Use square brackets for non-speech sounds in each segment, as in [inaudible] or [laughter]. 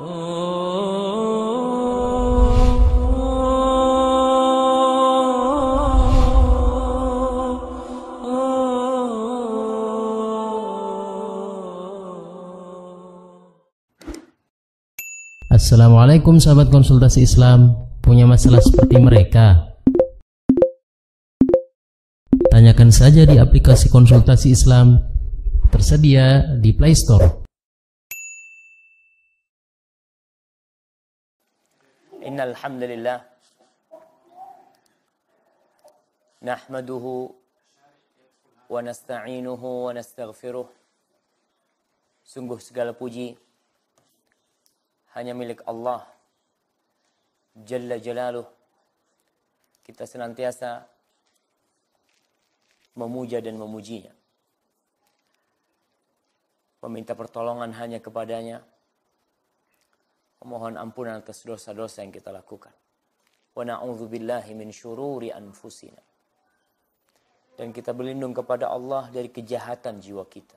Assalamualaikum sahabat konsultasi Islam Punya masalah seperti mereka? Tanyakan saja di aplikasi konsultasi Islam Tersedia di Play Store Hamdalillah nahmaduhu wa nasta'inuhu wa nastaghfiruh Sungguh segala puji hanya milik Allah Jalla Jalaluh. Kita senantiasa memuja dan memujinya. Meminta pertolongan hanya kepadanya. Memohon ampunan atas dosa-dosa yang kita lakukan. Wa na'udzu billahi min syururi anfusina. Dan kita berlindung kepada Allah dari kejahatan jiwa kita.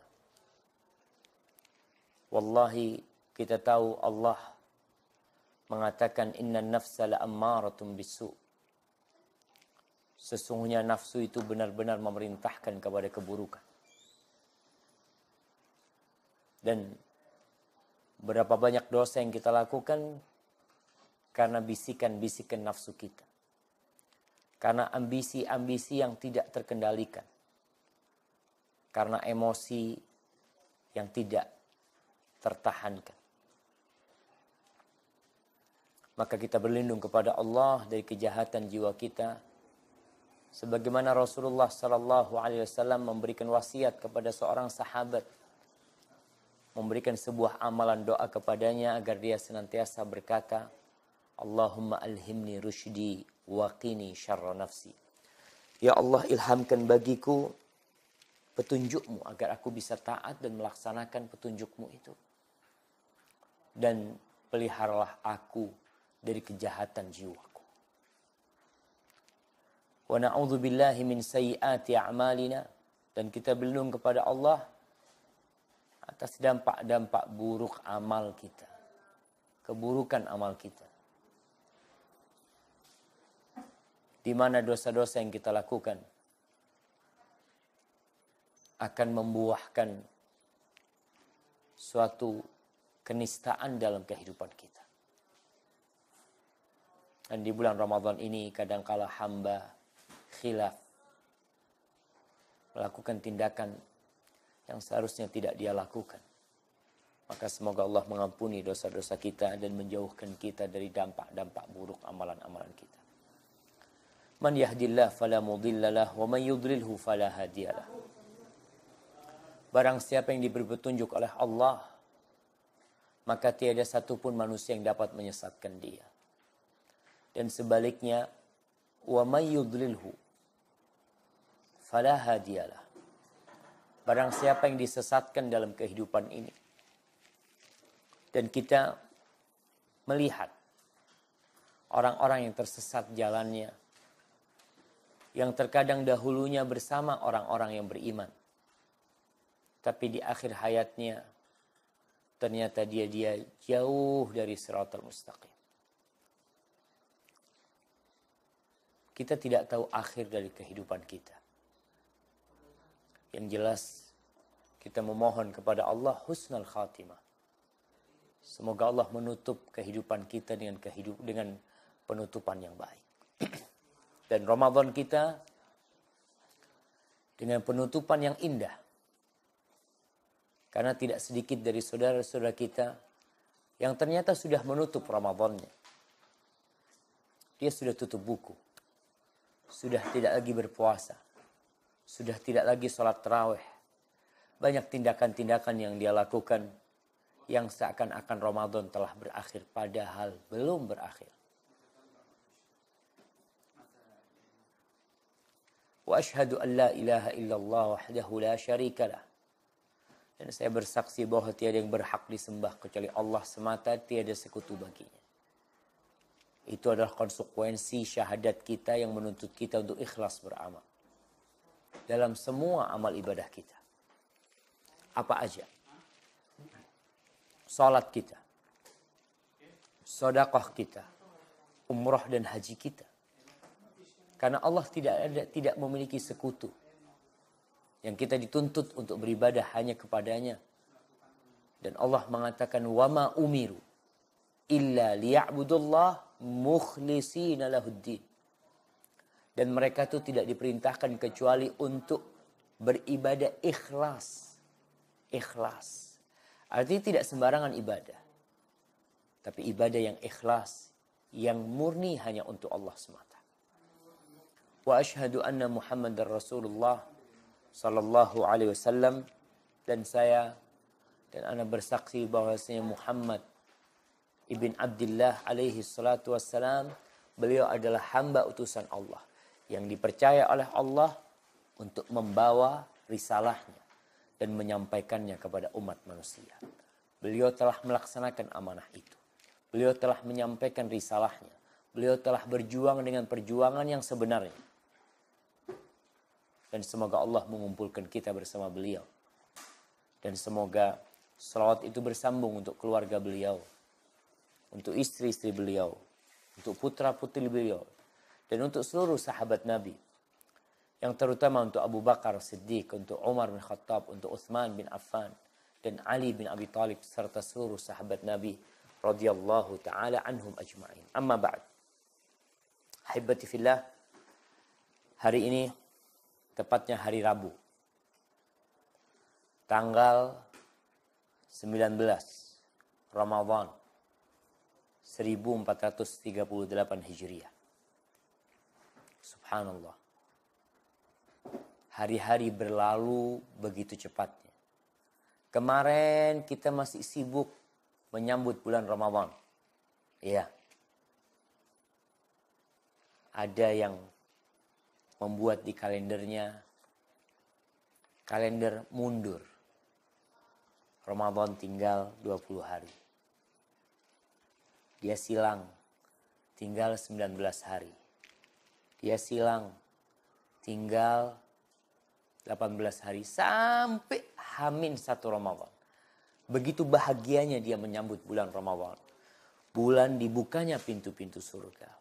Wallahi kita tahu Allah mengatakan inna nafsa la'ammaratun bisu. Sesungguhnya nafsu itu benar-benar memerintahkan kepada keburukan. Dan berapa banyak dosa yang kita lakukan karena bisikan-bisikan nafsu kita. Karena ambisi-ambisi yang tidak terkendalikan. Karena emosi yang tidak tertahankan maka kita berlindung kepada Allah dari kejahatan jiwa kita sebagaimana Rasulullah sallallahu alaihi wasallam memberikan wasiat kepada seorang sahabat memberikan sebuah amalan doa kepadanya agar dia senantiasa berkata Allahumma alhimni rusydi wa qini syarra nafsi. Ya Allah ilhamkan bagiku petunjukmu agar aku bisa taat dan melaksanakan petunjukmu itu. Dan peliharalah aku dari kejahatan jiwaku. Wa na'udzu billahi min sayyiati a'malina. Dan kita berlindung kepada Allah atas dampak-dampak buruk amal kita. Keburukan amal kita. Di mana dosa-dosa yang kita lakukan akan membuahkan suatu kenistaan dalam kehidupan kita. Dan di bulan Ramadan ini kadangkala hamba khilaf melakukan tindakan yang seharusnya tidak dia lakukan. Maka semoga Allah mengampuni dosa-dosa kita dan menjauhkan kita dari dampak-dampak buruk amalan-amalan kita. Man yahdillah fala mudhillalah wa man yudlilhu fala hadiyalah. Barang siapa yang diberi petunjuk oleh Allah, maka tiada satupun manusia yang dapat menyesatkan dia dan sebaliknya wa may yudlilhu fala hadiyalah barang siapa yang disesatkan dalam kehidupan ini. Dan kita melihat orang-orang yang tersesat jalannya. Yang terkadang dahulunya bersama orang-orang yang beriman. Tapi di akhir hayatnya ternyata dia dia jauh dari siratal mustaqim. Kita tidak tahu akhir dari kehidupan kita. Yang jelas kita memohon kepada Allah husnul khatimah. Semoga Allah menutup kehidupan kita dengan kehidup dengan penutupan yang baik. [clears throat] Dan Ramadan kita dengan penutupan yang indah. Karena tidak sedikit dari saudara-saudara kita yang ternyata sudah menutup Ramadannya. Dia sudah tutup buku sudah tidak lagi berpuasa, sudah tidak lagi sholat terawih. Banyak tindakan-tindakan yang dia lakukan yang seakan-akan Ramadan telah berakhir padahal belum berakhir. Wa ashhadu an la ilaha illallah wahdahu la syarika lah. Dan saya bersaksi bahwa tiada yang berhak disembah kecuali Allah semata, tiada sekutu baginya. Itu adalah konsekuensi syahadat kita yang menuntut kita untuk ikhlas beramal. Dalam semua amal ibadah kita. Apa aja. Salat kita. sodakoh kita, umroh dan haji kita. Karena Allah tidak ada tidak memiliki sekutu. Yang kita dituntut untuk beribadah hanya kepadanya. Dan Allah mengatakan wama umiru illa liya'budullah mukhlisina lahuddin. Dan mereka itu tidak diperintahkan kecuali untuk beribadah ikhlas. Ikhlas. Artinya tidak sembarangan ibadah. Tapi ibadah yang ikhlas, yang murni hanya untuk Allah semata. Wa ashhadu anna Muhammad Rasulullah sallallahu alaihi wasallam dan saya dan anak bersaksi bahwasanya Muhammad ibn Abdullah alaihi salatu wassalam beliau adalah hamba utusan Allah yang dipercaya oleh Allah untuk membawa risalahnya dan menyampaikannya kepada umat manusia. Beliau telah melaksanakan amanah itu. Beliau telah menyampaikan risalahnya. Beliau telah berjuang dengan perjuangan yang sebenarnya. Dan semoga Allah mengumpulkan kita bersama beliau. Dan semoga salawat itu bersambung untuk keluarga beliau. Untuk istri-istri beliau. Untuk putra-putri beliau dan untuk seluruh sahabat Nabi. Yang terutama untuk Abu Bakar Siddiq, untuk Umar bin Khattab, untuk Uthman bin Affan, dan Ali bin Abi Talib, serta seluruh sahabat Nabi radhiyallahu taala anhum ajma'in. Amma ba'd. Hibati fillah, hari ini tepatnya hari Rabu. Tanggal 19 Ramadhan 1438 Hijriah. Subhanallah. Hari-hari berlalu begitu cepatnya. Kemarin kita masih sibuk menyambut bulan Ramadan. Iya. Ada yang membuat di kalendernya kalender mundur. Ramadan tinggal 20 hari. Dia silang tinggal 19 hari dia silang tinggal 18 hari sampai Hamin satu Ramadan. Begitu bahagianya dia menyambut bulan Ramadan. Bulan dibukanya pintu-pintu surga.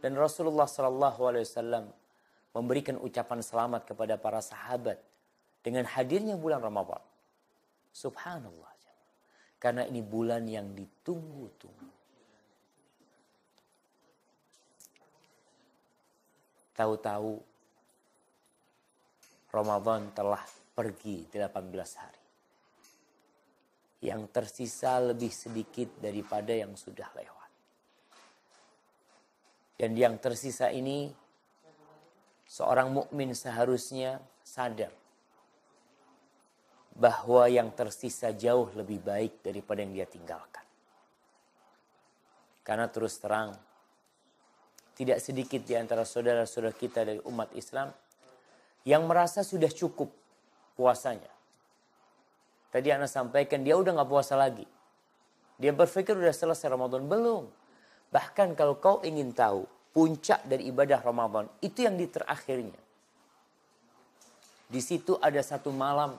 Dan Rasulullah Shallallahu Alaihi Wasallam memberikan ucapan selamat kepada para sahabat dengan hadirnya bulan Ramadan. Subhanallah. Karena ini bulan yang ditunggu-tunggu. Tahu-tahu Ramadan telah pergi 18 hari. Yang tersisa lebih sedikit daripada yang sudah lewat. Dan yang tersisa ini seorang mukmin seharusnya sadar bahwa yang tersisa jauh lebih baik daripada yang dia tinggalkan. Karena terus terang tidak sedikit di antara saudara-saudara kita dari umat Islam yang merasa sudah cukup puasanya. Tadi anak sampaikan dia udah nggak puasa lagi. Dia berpikir udah selesai Ramadan belum. Bahkan kalau kau ingin tahu puncak dari ibadah Ramadan itu yang di terakhirnya. Di situ ada satu malam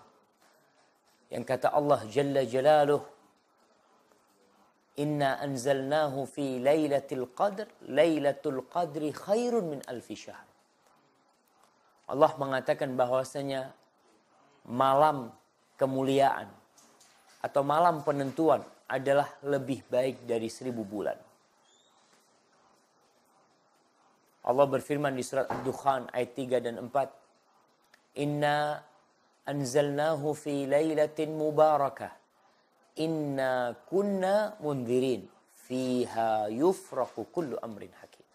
yang kata Allah Jalla Jalaluh Inna anzalnahu fi laylatil qadr. Laylatul qadri khairun min alfi syahr. Allah mengatakan bahwasanya malam kemuliaan atau malam penentuan adalah lebih baik dari seribu bulan. Allah berfirman di surat Ad-Dukhan ayat 3 dan 4. Inna anzalnahu fi laylatin mubarakah inna kunna mundirin fiha yufraku kullu amrin hakim.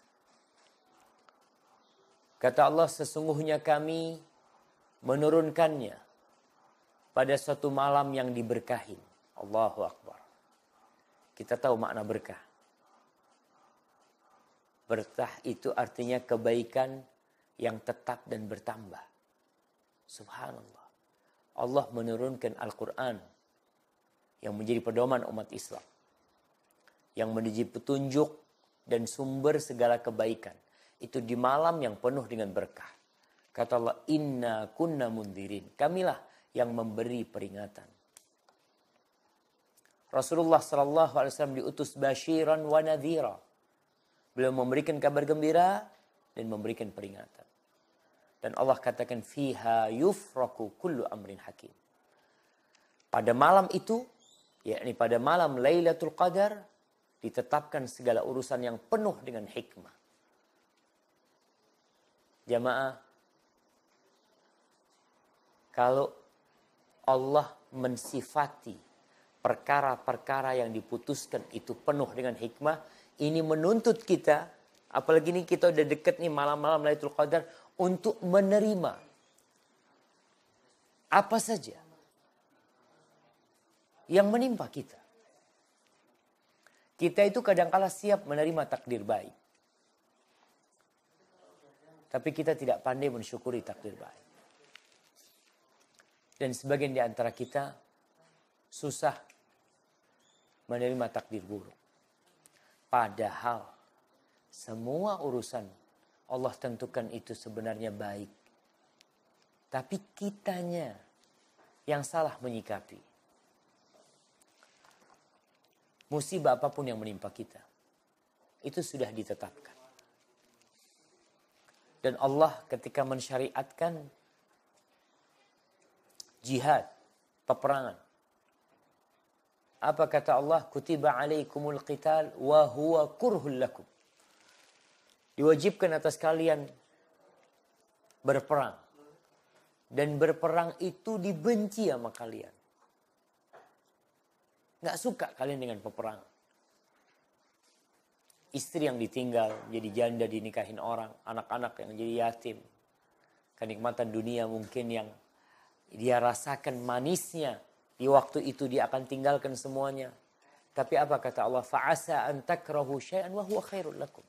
Kata Allah sesungguhnya kami menurunkannya pada suatu malam yang diberkahi. Allahu Akbar. Kita tahu makna berkah. Berkah itu artinya kebaikan yang tetap dan bertambah. Subhanallah. Allah menurunkan Al-Quran yang menjadi pedoman umat Islam. Yang menjadi petunjuk dan sumber segala kebaikan. Itu di malam yang penuh dengan berkah. Kata Allah, inna kunna mundirin. Kamilah yang memberi peringatan. Rasulullah Wasallam diutus bashiran wa nadhira. Beliau memberikan kabar gembira dan memberikan peringatan. Dan Allah katakan fiha yufraku kullu amrin hakim. Pada malam itu, yakni pada malam Lailatul Qadar, ditetapkan segala urusan yang penuh dengan hikmah. Jamaah, kalau Allah mensifati perkara-perkara yang diputuskan itu penuh dengan hikmah, ini menuntut kita, apalagi ini kita udah deket nih malam-malam Lailatul Qadar, untuk menerima apa saja yang menimpa kita. Kita itu kadangkala siap menerima takdir baik. Tapi kita tidak pandai mensyukuri takdir baik. Dan sebagian di antara kita susah menerima takdir buruk. Padahal semua urusan Allah tentukan itu sebenarnya baik. Tapi kitanya yang salah menyikapi. Musibah apa pun yang menimpa kita. Itu sudah ditetapkan. Dan Allah ketika mensyariatkan jihad, peperangan. Apa kata Allah? Kutiba alaikumul qital wa huwa kurhul lakum. Diwajibkan atas kalian berperang. Dan berperang itu dibenci sama kalian. Nggak suka kalian dengan peperangan. Istri yang ditinggal, jadi janda dinikahin orang. Anak-anak yang jadi yatim. Kenikmatan dunia mungkin yang dia rasakan manisnya. Di waktu itu dia akan tinggalkan semuanya. Tapi apa kata Allah? Fa'asa an takrahu syai'an wa huwa khairul lakum.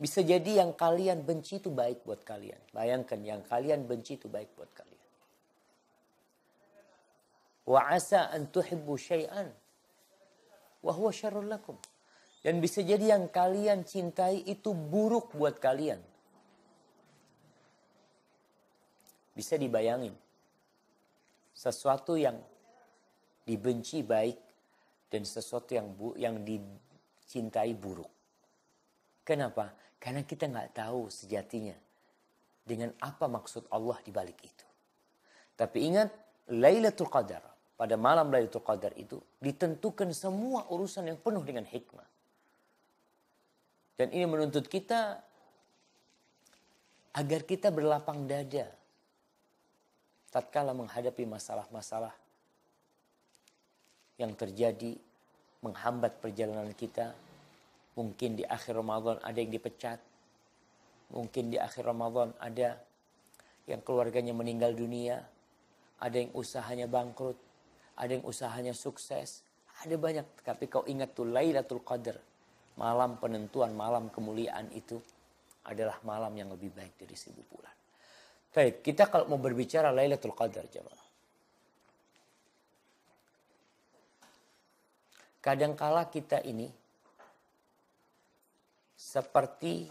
Bisa jadi yang kalian benci itu baik buat kalian. Bayangkan yang kalian benci itu baik buat kalian. Wa asa an tuhibbu syai'an wa huwa syarrul lakum. Dan bisa jadi yang kalian cintai itu buruk buat kalian. Bisa dibayangin. Sesuatu yang dibenci baik dan sesuatu yang bu yang dicintai buruk. Kenapa? Karena kita nggak tahu sejatinya dengan apa maksud Allah di balik itu. Tapi ingat, Lailatul Qadar, pada malam Lailatul Qadar itu ditentukan semua urusan yang penuh dengan hikmah. Dan ini menuntut kita agar kita berlapang dada tatkala menghadapi masalah-masalah yang terjadi menghambat perjalanan kita Mungkin di akhir Ramadan ada yang dipecat. Mungkin di akhir Ramadan ada yang keluarganya meninggal dunia. Ada yang usahanya bangkrut. Ada yang usahanya sukses. Ada banyak. Tapi kau ingat tuh Lailatul Qadar. Malam penentuan, malam kemuliaan itu adalah malam yang lebih baik dari seribu bulan. Baik, kita kalau mau berbicara Lailatul Qadar jemaah. Kadangkala kita ini seperti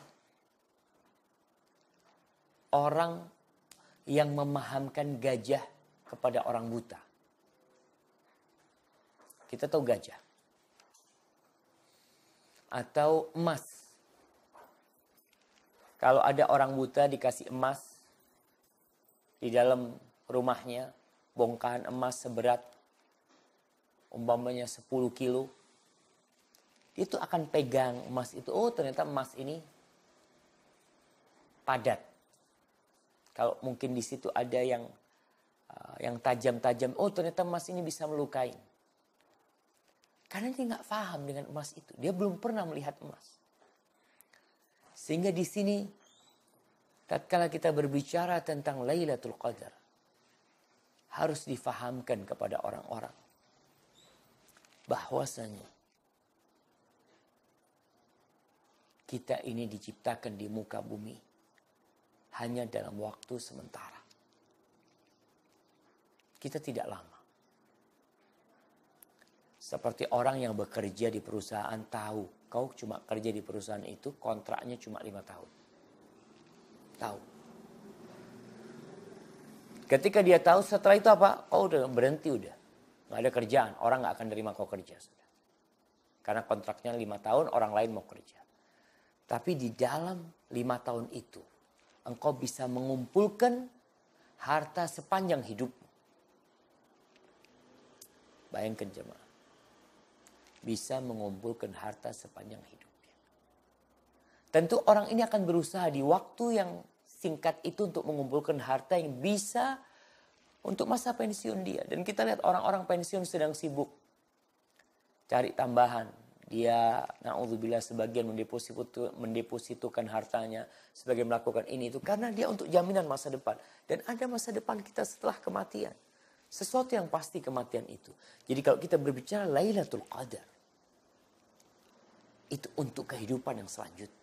orang yang memahamkan gajah kepada orang buta. Kita tahu gajah. Atau emas. Kalau ada orang buta dikasih emas di dalam rumahnya, bongkahan emas seberat umpamanya 10 kilo, itu akan pegang emas itu. Oh ternyata emas ini padat. Kalau mungkin di situ ada yang uh, yang tajam-tajam. Oh ternyata emas ini bisa melukai. Karena dia nggak paham dengan emas itu. Dia belum pernah melihat emas. Sehingga di sini tatkala kita berbicara tentang Lailatul Qadar harus difahamkan kepada orang-orang bahwasanya kita ini diciptakan di muka bumi hanya dalam waktu sementara. Kita tidak lama. Seperti orang yang bekerja di perusahaan tahu kau cuma kerja di perusahaan itu kontraknya cuma lima tahun. Tahu. Ketika dia tahu setelah itu apa? Kau udah berhenti udah. Nggak ada kerjaan, orang nggak akan terima kau kerja. Sudah. Karena kontraknya lima tahun, orang lain mau kerja. Tapi di dalam lima tahun itu, engkau bisa mengumpulkan harta sepanjang hidupmu. Bayangkan jemaah. Bisa mengumpulkan harta sepanjang hidupnya. Tentu orang ini akan berusaha di waktu yang singkat itu untuk mengumpulkan harta yang bisa untuk masa pensiun dia. Dan kita lihat orang-orang pensiun sedang sibuk. Cari tambahan, dia naudzubillah sebagian mendepositu, mendepositukan hartanya sebagai melakukan ini itu karena dia untuk jaminan masa depan. Dan ada masa depan kita setelah kematian. Sesuatu yang pasti kematian itu. Jadi kalau kita berbicara Lailatul Qadar itu untuk kehidupan yang selanjutnya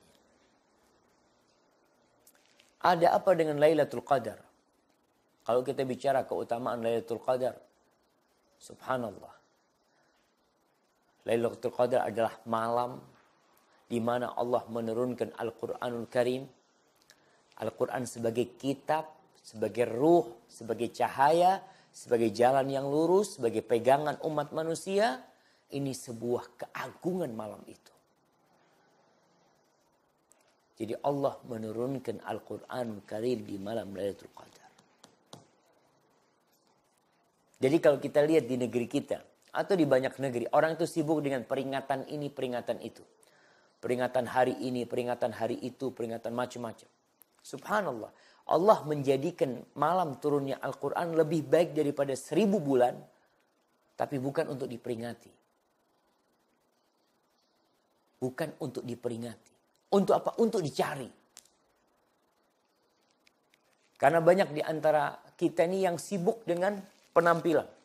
ada apa dengan Lailatul Qadar kalau kita bicara keutamaan Lailatul Qadar subhanallah Lailatul Qadar adalah malam di mana Allah menurunkan Al-Qur'anul Karim. Al-Qur'an sebagai kitab, sebagai ruh, sebagai cahaya, sebagai jalan yang lurus, sebagai pegangan umat manusia. Ini sebuah keagungan malam itu. Jadi Allah menurunkan Al-Quran Karim di malam Lailatul Qadar. Jadi kalau kita lihat di negeri kita, atau di banyak negeri. Orang itu sibuk dengan peringatan ini, peringatan itu. Peringatan hari ini, peringatan hari itu, peringatan macam-macam. Subhanallah. Allah menjadikan malam turunnya Al-Quran lebih baik daripada seribu bulan. Tapi bukan untuk diperingati. Bukan untuk diperingati. Untuk apa? Untuk dicari. Karena banyak di antara kita ini yang sibuk dengan penampilan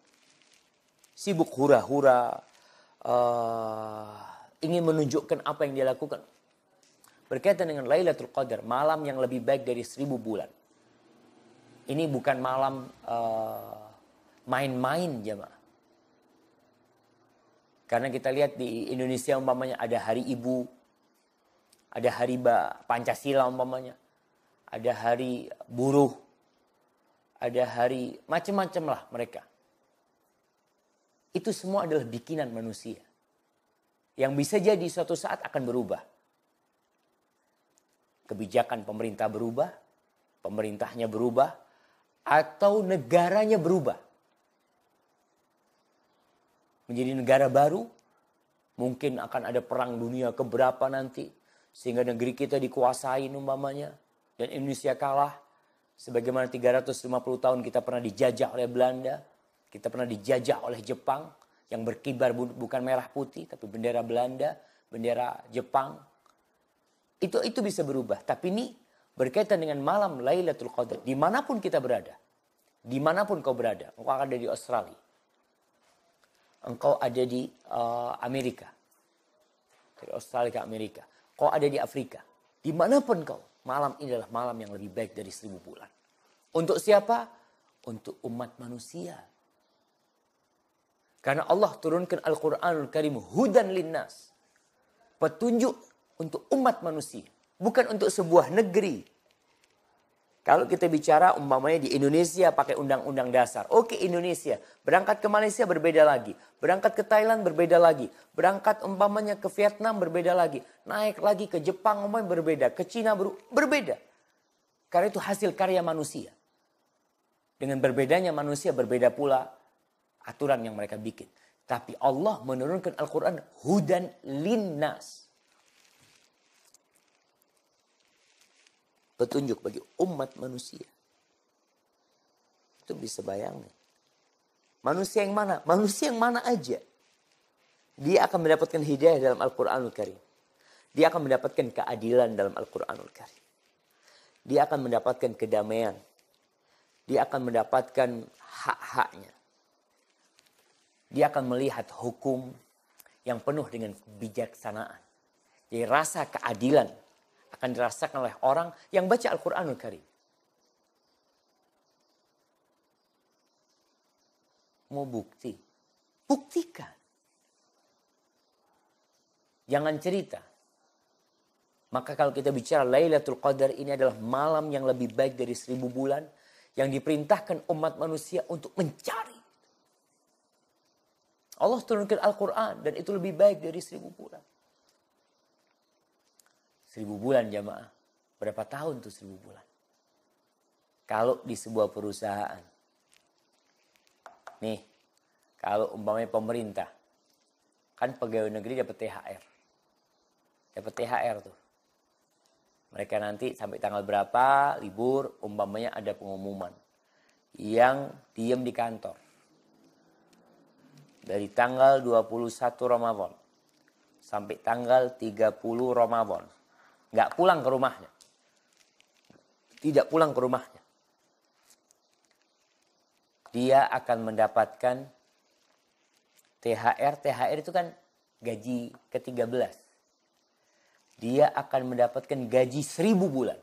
sibuk hura-hura, uh, ingin menunjukkan apa yang dia lakukan. Berkaitan dengan Lailatul Qadar, malam yang lebih baik dari seribu bulan. Ini bukan malam uh, main-main jemaah. Karena kita lihat di Indonesia umpamanya ada hari ibu, ada hari Pancasila umpamanya, ada hari buruh, ada hari macam-macam lah mereka. Itu semua adalah bikinan manusia. Yang bisa jadi suatu saat akan berubah. Kebijakan pemerintah berubah, pemerintahnya berubah, atau negaranya berubah. Menjadi negara baru, mungkin akan ada perang dunia keberapa nanti. Sehingga negeri kita dikuasai umpamanya. Dan Indonesia kalah. Sebagaimana 350 tahun kita pernah dijajah oleh Belanda kita pernah dijajah oleh Jepang yang berkibar bukan merah putih tapi bendera Belanda, bendera Jepang. Itu itu bisa berubah. Tapi ini berkaitan dengan malam Lailatul Qadar. Di mana pun kita berada. Di mana pun kau berada. Engkau ada di Australia. Engkau ada di uh, Amerika. Dari Australia ke Amerika. Kau ada di Afrika. Di mana pun kau. Malam ini adalah malam yang lebih baik dari seribu bulan. Untuk siapa? Untuk umat manusia. Karena Allah turunkan Al-Quranul Karim hudan linnas. Petunjuk untuk umat manusia. Bukan untuk sebuah negeri. Kalau kita bicara umpamanya di Indonesia pakai undang-undang dasar. Oke Indonesia. Berangkat ke Malaysia berbeda lagi. Berangkat ke Thailand berbeda lagi. Berangkat umpamanya ke Vietnam berbeda lagi. Naik lagi ke Jepang umpamanya berbeda. Ke Cina ber berbeda. Karena itu hasil karya manusia. Dengan berbedanya manusia berbeda pula aturan yang mereka bikin. Tapi Allah menurunkan Al-Quran hudan linnas. Petunjuk bagi umat manusia. Itu bisa bayangin. Manusia yang mana? Manusia yang mana aja. Dia akan mendapatkan hidayah dalam Al-Quranul Karim. Dia akan mendapatkan keadilan dalam Al-Quranul Karim. Dia akan mendapatkan kedamaian. Dia akan mendapatkan hak-haknya dia akan melihat hukum yang penuh dengan kebijaksanaan. Jadi rasa keadilan akan dirasakan oleh orang yang baca Al-Quranul Karim. Mau bukti? Buktikan. Jangan cerita. Maka kalau kita bicara Lailatul Qadar ini adalah malam yang lebih baik dari seribu bulan. Yang diperintahkan umat manusia untuk mencari Allah turunkan Al-Quran dan itu lebih baik dari seribu bulan. Seribu bulan jamaah. Berapa tahun tuh seribu bulan? Kalau di sebuah perusahaan. Nih, kalau umpamanya pemerintah. Kan pegawai negeri dapat THR. Dapat THR tuh. Mereka nanti sampai tanggal berapa libur, umpamanya ada pengumuman. Yang diem di kantor dari tanggal 21 Ramadan sampai tanggal 30 Ramadan. Nggak pulang ke rumahnya. Tidak pulang ke rumahnya. Dia akan mendapatkan THR. THR itu kan gaji ke-13. Dia akan mendapatkan gaji 1000 bulan.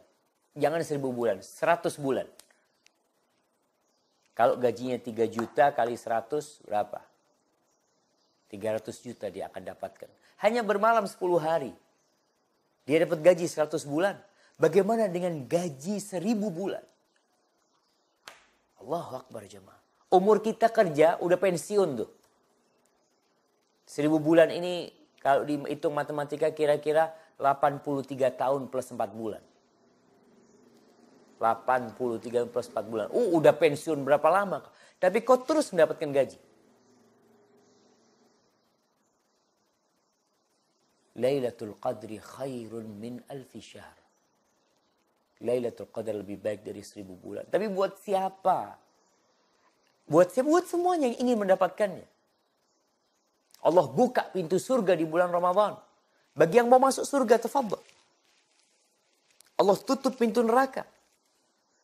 Jangan 1000 bulan, 100 bulan. Kalau gajinya 3 juta kali 100 berapa? 300 juta dia akan dapatkan. Hanya bermalam 10 hari. Dia dapat gaji 100 bulan. Bagaimana dengan gaji 1000 bulan? Allahu Akbar jemaah. Umur kita kerja udah pensiun tuh. 1000 bulan ini kalau dihitung matematika kira-kira 83 tahun plus 4 bulan. 83 plus 4 bulan. Uh, udah pensiun berapa lama? Tapi kau terus mendapatkan gaji. Lailatul Qadri khairun min alfi syahr. Lailatul Qadar lebih baik dari seribu bulan. Tapi buat siapa? Buat siapa? Buat semuanya yang ingin mendapatkannya. Allah buka pintu surga di bulan Ramadan. Bagi yang mau masuk surga, tafadhal. Allah tutup pintu neraka.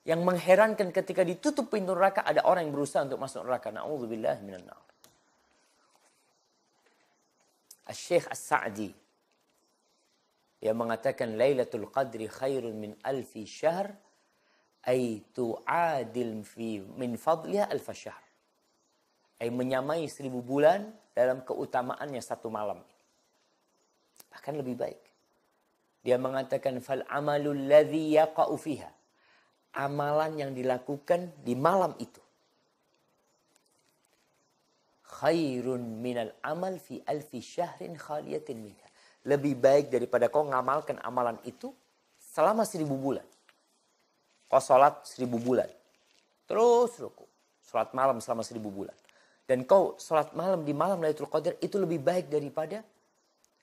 Yang mengherankan ketika ditutup pintu neraka, ada orang yang berusaha untuk masuk neraka. Na'udzubillah minan nar. Al-Syeikh As-Sa'di yang mengatakan Lailatul Qadri khairun min alfi syahr ay tu'adil fi min fadliha alfa syahr. Ay menyamai seribu bulan dalam keutamaannya satu malam. Bahkan lebih baik. Dia mengatakan fal amalul ladzi yaqa'u fiha. Amalan yang dilakukan di malam itu. Khairun minal amal fi alfi syahrin khaliyatin minha lebih baik daripada kau ngamalkan amalan itu selama seribu bulan. Kau sholat seribu bulan. Terus ruku. Sholat malam selama seribu bulan. Dan kau sholat malam di malam Lailatul Qadar itu lebih baik daripada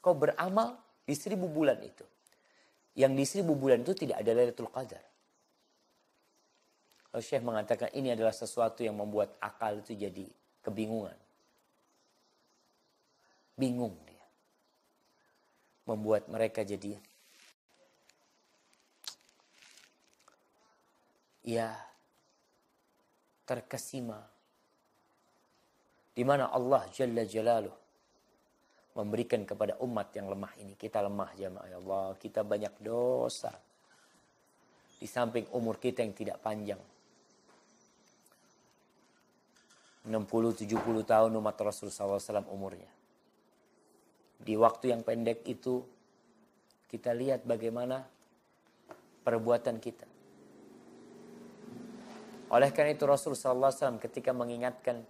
kau beramal di seribu bulan itu. Yang di seribu bulan itu tidak ada Lailatul Qadar. Kalau Syekh mengatakan ini adalah sesuatu yang membuat akal itu jadi kebingungan. Bingung membuat mereka jadi ya terkesima. Di mana Allah Jalla Jalaluh memberikan kepada umat yang lemah ini. Kita lemah jamaah ya Allah. Kita banyak dosa. Di samping umur kita yang tidak panjang. 60-70 tahun umat Rasulullah SAW umurnya di waktu yang pendek itu kita lihat bagaimana perbuatan kita. Oleh karena itu Rasul SAW ketika mengingatkan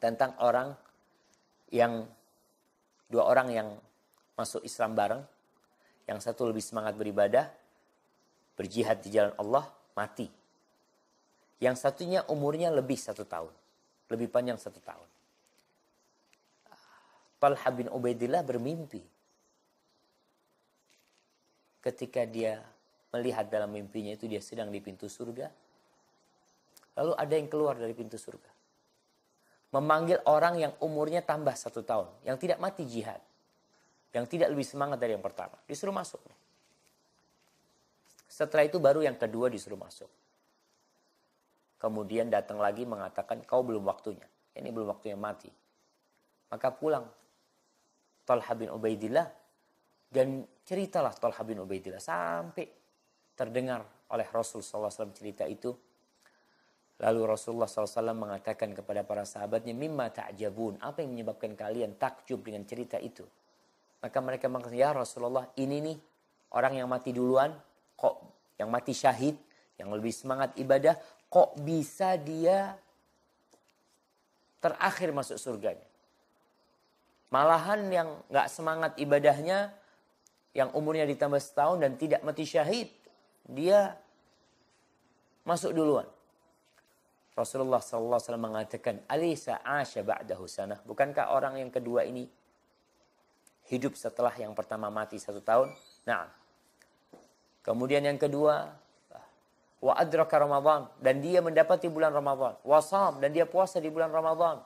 tentang orang yang dua orang yang masuk Islam bareng, yang satu lebih semangat beribadah, berjihad di jalan Allah, mati. Yang satunya umurnya lebih satu tahun, lebih panjang satu tahun. Talha bin Ubaidillah bermimpi. Ketika dia melihat dalam mimpinya itu dia sedang di pintu surga. Lalu ada yang keluar dari pintu surga. Memanggil orang yang umurnya tambah satu tahun. Yang tidak mati jihad. Yang tidak lebih semangat dari yang pertama. Disuruh masuk. Setelah itu baru yang kedua disuruh masuk. Kemudian datang lagi mengatakan kau belum waktunya. Ini belum waktunya mati. Maka pulang Talha bin Ubaidillah dan ceritalah Talha bin Ubaidillah sampai terdengar oleh Rasul SAW cerita itu. Lalu Rasulullah SAW mengatakan kepada para sahabatnya, Mimma ta'jabun, apa yang menyebabkan kalian takjub dengan cerita itu? Maka mereka mengatakan, ya Rasulullah ini nih orang yang mati duluan, kok yang mati syahid, yang lebih semangat ibadah, kok bisa dia terakhir masuk surganya? Malahan yang nggak semangat ibadahnya, yang umurnya ditambah setahun dan tidak mati syahid, dia masuk duluan. Rasulullah SAW mengatakan, Alisa asya ba'dahu sana. Bukankah orang yang kedua ini hidup setelah yang pertama mati satu tahun? Nah, kemudian yang kedua, wa adraka Ramadan dan dia mendapati bulan Ramadan. Wasam dan dia puasa di bulan Ramadan.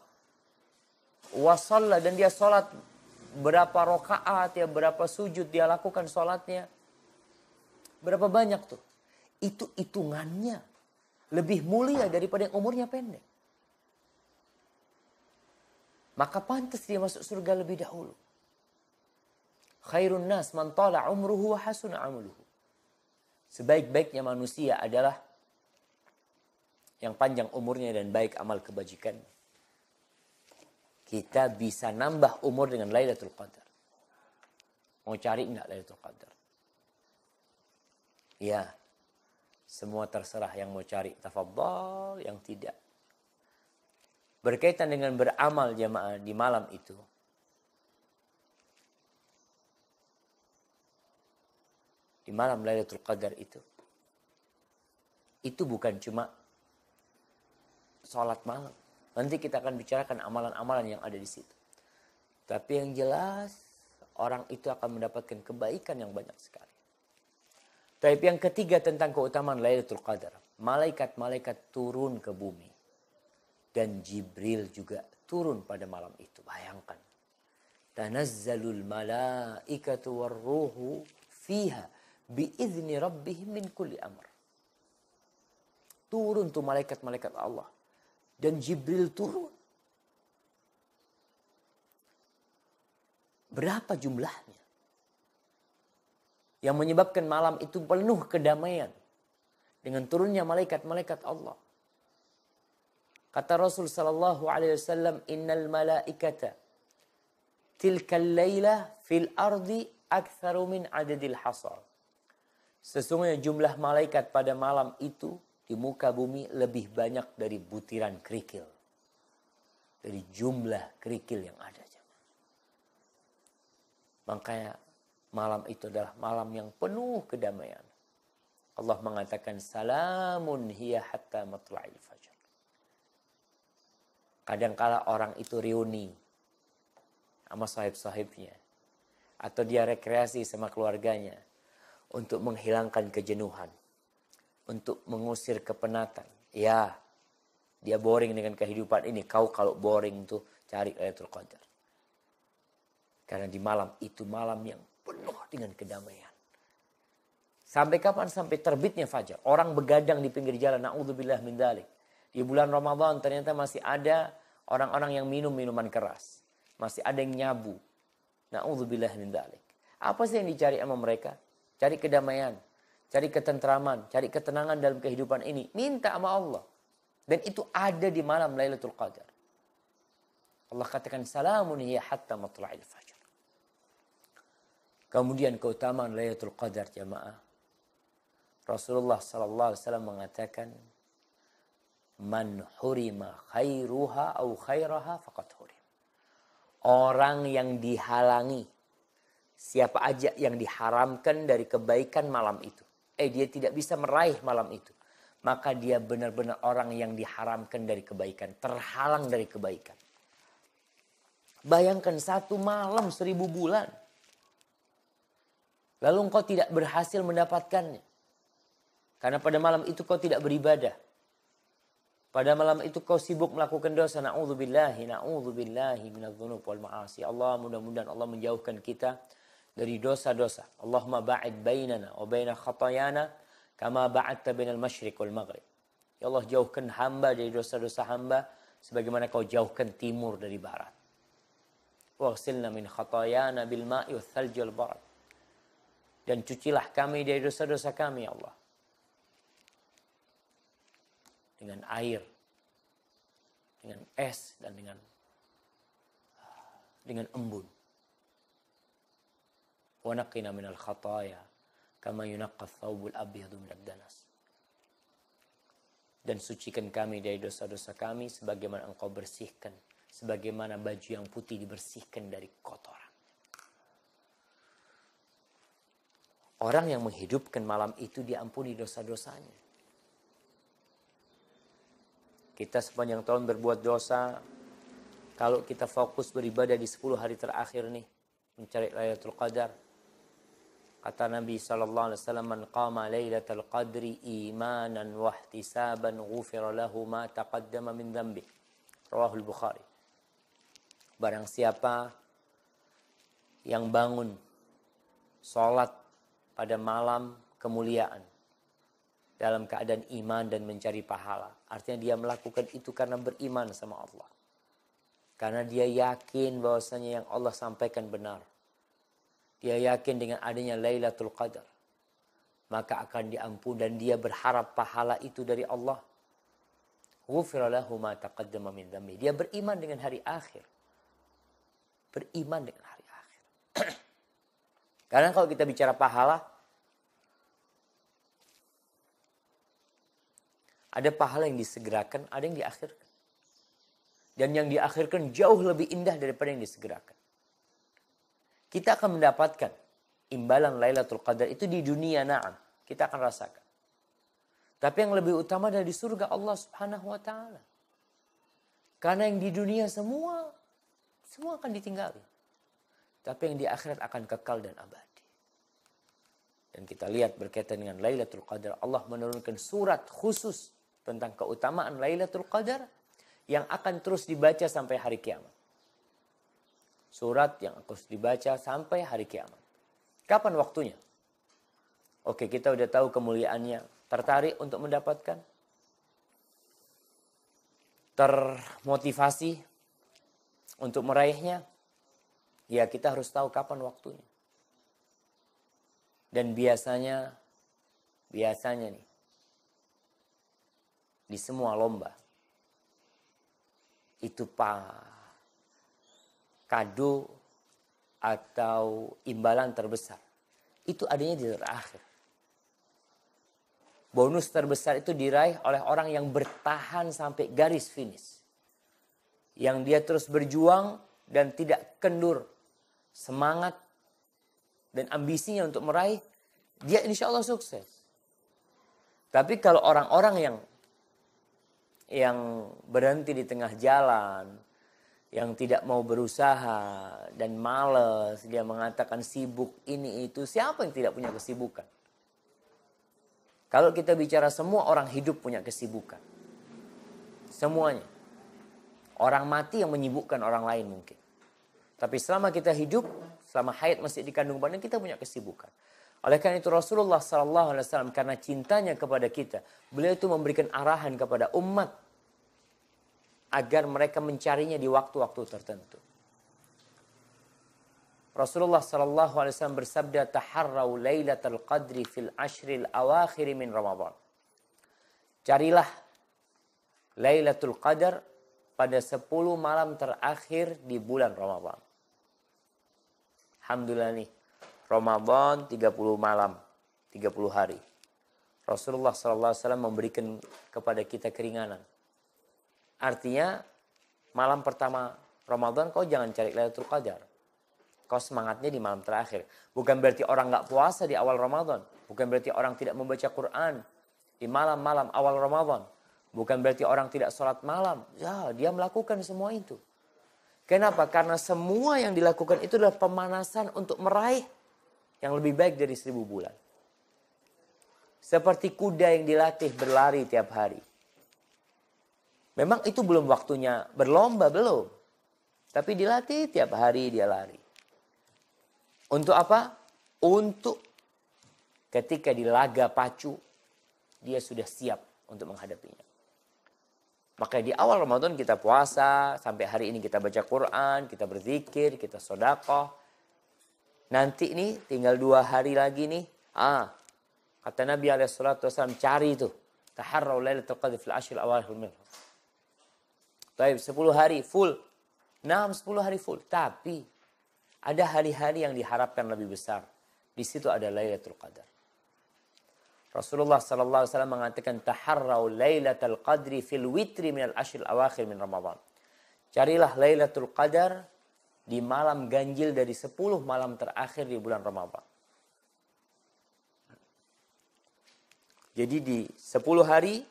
Wasalla dan dia sholat berapa rokaat ya, berapa sujud dia lakukan sholatnya. Berapa banyak tuh. Itu hitungannya lebih mulia daripada yang umurnya pendek. Maka pantas dia masuk surga lebih dahulu. Khairun nas man tala umruhu wa hasuna amuluhu. Sebaik-baiknya manusia adalah yang panjang umurnya dan baik amal kebajikan. Kita bisa nambah umur dengan Lailatul Qadar. Mau cari enggak Lailatul Qadar? Ya, semua terserah yang mau cari tafadhal, yang tidak. Berkaitan dengan beramal jamaah di malam itu. Di malam Lailatul Qadar itu. Itu bukan cuma sholat malam. Nanti kita akan bicarakan amalan-amalan yang ada di situ. Tapi yang jelas orang itu akan mendapatkan kebaikan yang banyak sekali. Tapi yang ketiga tentang keutamaan Lailatul Qadar. Malaikat-malaikat turun ke bumi. Dan Jibril juga turun pada malam itu. Bayangkan. Tanazzalul malaikatu warruhu fiha biizni rabbihim min kulli amr. Turun tuh malaikat-malaikat Allah. Dan Jibril turun. Berapa jumlahnya? yang menyebabkan malam itu penuh kedamaian dengan turunnya malaikat-malaikat Allah. Kata Rasul sallallahu alaihi wasallam, "Innal malaikata tilka laila fil ardi aktsaru min adadil hasar." Sesungguhnya jumlah malaikat pada malam itu di muka bumi lebih banyak dari butiran kerikil. Dari jumlah kerikil yang ada. Makanya malam itu adalah malam yang penuh kedamaian. Allah mengatakan salamun hiya hatta matla'il. Kadangkala orang itu reuni sama sahib-sahibnya. Atau dia rekreasi sama keluarganya. Untuk menghilangkan kejenuhan. Untuk mengusir kepenatan. Ya, dia boring dengan kehidupan ini. Kau kalau boring tuh cari Lailatul Qadar. Karena di malam itu malam yang penuh dengan kedamaian. Sampai kapan? Sampai terbitnya fajar. Orang begadang di pinggir jalan. Na'udzubillah min dalik. Di bulan Ramadan ternyata masih ada orang-orang yang minum minuman keras. Masih ada yang nyabu. Na'udzubillah min dalik. Apa sih yang dicari sama mereka? Cari kedamaian. Cari ketentraman. Cari ketenangan dalam kehidupan ini. Minta sama Allah. Dan itu ada di malam Lailatul Qadar. Allah katakan salamun hiya hatta matla'il fajar. Kemudian keutamaan Lailatul Qadar jamaah. Rasulullah sallallahu alaihi wasallam mengatakan man hurima khairuha au khairaha faqad hurim. Orang yang dihalangi siapa aja yang diharamkan dari kebaikan malam itu. Eh dia tidak bisa meraih malam itu. Maka dia benar-benar orang yang diharamkan dari kebaikan. Terhalang dari kebaikan. Bayangkan satu malam seribu bulan Lalu engkau tidak berhasil mendapatkannya. Karena pada malam itu kau tidak beribadah. Pada malam itu kau sibuk melakukan dosa. Na'udzubillahi, na'udzubillahi minadzunub wal ma'asi. Allah mudah-mudahan Allah menjauhkan kita dari dosa-dosa. Allahumma ba'id bainana wa baina khatayana kama ba'adta bainal masyriq wal maghrib. Ya Allah jauhkan hamba dari dosa-dosa hamba sebagaimana kau jauhkan timur dari barat. Waghsilna min khatayana bil ma'i wal thalji wal barat. Dan cucilah kami dari dosa-dosa kami, ya Allah. Dengan air, dengan es, dan dengan dengan embun. Wa naqina minal khataya kama thawbul abyadu minad danas. Dan sucikan kami dari dosa-dosa kami sebagaimana engkau bersihkan sebagaimana baju yang putih dibersihkan dari kotoran. Orang yang menghidupkan malam itu diampuni dosa-dosanya. Kita sepanjang tahun berbuat dosa, kalau kita fokus beribadah di 10 hari terakhir nih, mencari Lailatul Qadar. Kata Nabi sallallahu alaihi wasallam, "Man qama Lailatul Qadri imanan wa ihtisaban, ghufira lahu ma taqaddama min dhanbi." Rawahul Bukhari. Barang siapa yang bangun salat pada malam kemuliaan dalam keadaan iman dan mencari pahala. Artinya dia melakukan itu karena beriman sama Allah. Karena dia yakin bahwasanya yang Allah sampaikan benar. Dia yakin dengan adanya Lailatul Qadar. Maka akan diampun dan dia berharap pahala itu dari Allah. Dia beriman dengan hari akhir. Beriman dengan hari akhir. [clears throat] Karena kalau kita bicara pahala, ada pahala yang disegerakan, ada yang diakhirkan. Dan yang diakhirkan jauh lebih indah daripada yang disegerakan. Kita akan mendapatkan imbalan Lailatul Qadar itu di dunia na'am. Kita akan rasakan. Tapi yang lebih utama di surga Allah Subhanahu wa taala. Karena yang di dunia semua semua akan ditinggali. Tapi yang di akhirat akan kekal dan abadi. Dan kita lihat berkaitan dengan Lailatul Qadar, Allah menurunkan surat khusus tentang keutamaan Lailatul Qadar yang akan terus dibaca sampai hari kiamat. Surat yang terus dibaca sampai hari kiamat. Kapan waktunya? Oke, kita udah tahu kemuliaannya. Tertarik untuk mendapatkan? Termotivasi untuk meraihnya? Ya kita harus tahu kapan waktunya. Dan biasanya, biasanya nih, di semua lomba, itu pak kado atau imbalan terbesar. Itu adanya di terakhir. Bonus terbesar itu diraih oleh orang yang bertahan sampai garis finish. Yang dia terus berjuang dan tidak kendur semangat dan ambisinya untuk meraih, dia insya Allah sukses. Tapi kalau orang-orang yang yang berhenti di tengah jalan, yang tidak mau berusaha dan males, dia mengatakan sibuk ini itu, siapa yang tidak punya kesibukan? Kalau kita bicara semua orang hidup punya kesibukan. Semuanya. Orang mati yang menyibukkan orang lain mungkin. Tapi selama kita hidup, selama hayat masih dikandung badan, kita punya kesibukan. Oleh karena itu Rasulullah SAW karena cintanya kepada kita, beliau itu memberikan arahan kepada umat agar mereka mencarinya di waktu-waktu tertentu. Rasulullah SAW bersabda, "Taharrau lailatul qadri fil ashril awakhir min Ramadan." Carilah Lailatul Qadar pada 10 malam terakhir di bulan Ramadan. Alhamdulillah nih. Ramadan 30 malam, 30 hari. Rasulullah SAW memberikan kepada kita keringanan. Artinya malam pertama Ramadan kau jangan cari Lailatul Qadar. Kau semangatnya di malam terakhir. Bukan berarti orang nggak puasa di awal Ramadan. Bukan berarti orang tidak membaca Quran di malam-malam awal Ramadan. Bukan berarti orang tidak sholat malam. Ya, dia melakukan semua itu. Kenapa? Karena semua yang dilakukan itu adalah pemanasan untuk meraih yang lebih baik dari seribu bulan. Seperti kuda yang dilatih berlari tiap hari. Memang itu belum waktunya berlomba, belum. Tapi dilatih tiap hari dia lari. Untuk apa? Untuk ketika di laga pacu, dia sudah siap untuk menghadapinya. Maka di awal Ramadan kita puasa, sampai hari ini kita baca Quran, kita berzikir, kita sodakoh. Nanti ini tinggal dua hari lagi nih. Ah, kata Nabi SAW cari itu. Taharraw lailatul qadr fil awal Baik, 10 hari full. 6 10 hari full. Tapi ada hari-hari yang diharapkan lebih besar. Di situ ada Lailatul Qadar. Rasulullah wasallam mengatakan taharrau lailatul qadri fil witri minal ashil awakhir min Ramadan. Carilah Lailatul Qadar di malam ganjil dari 10 malam terakhir di bulan Ramadan. Jadi di 10 hari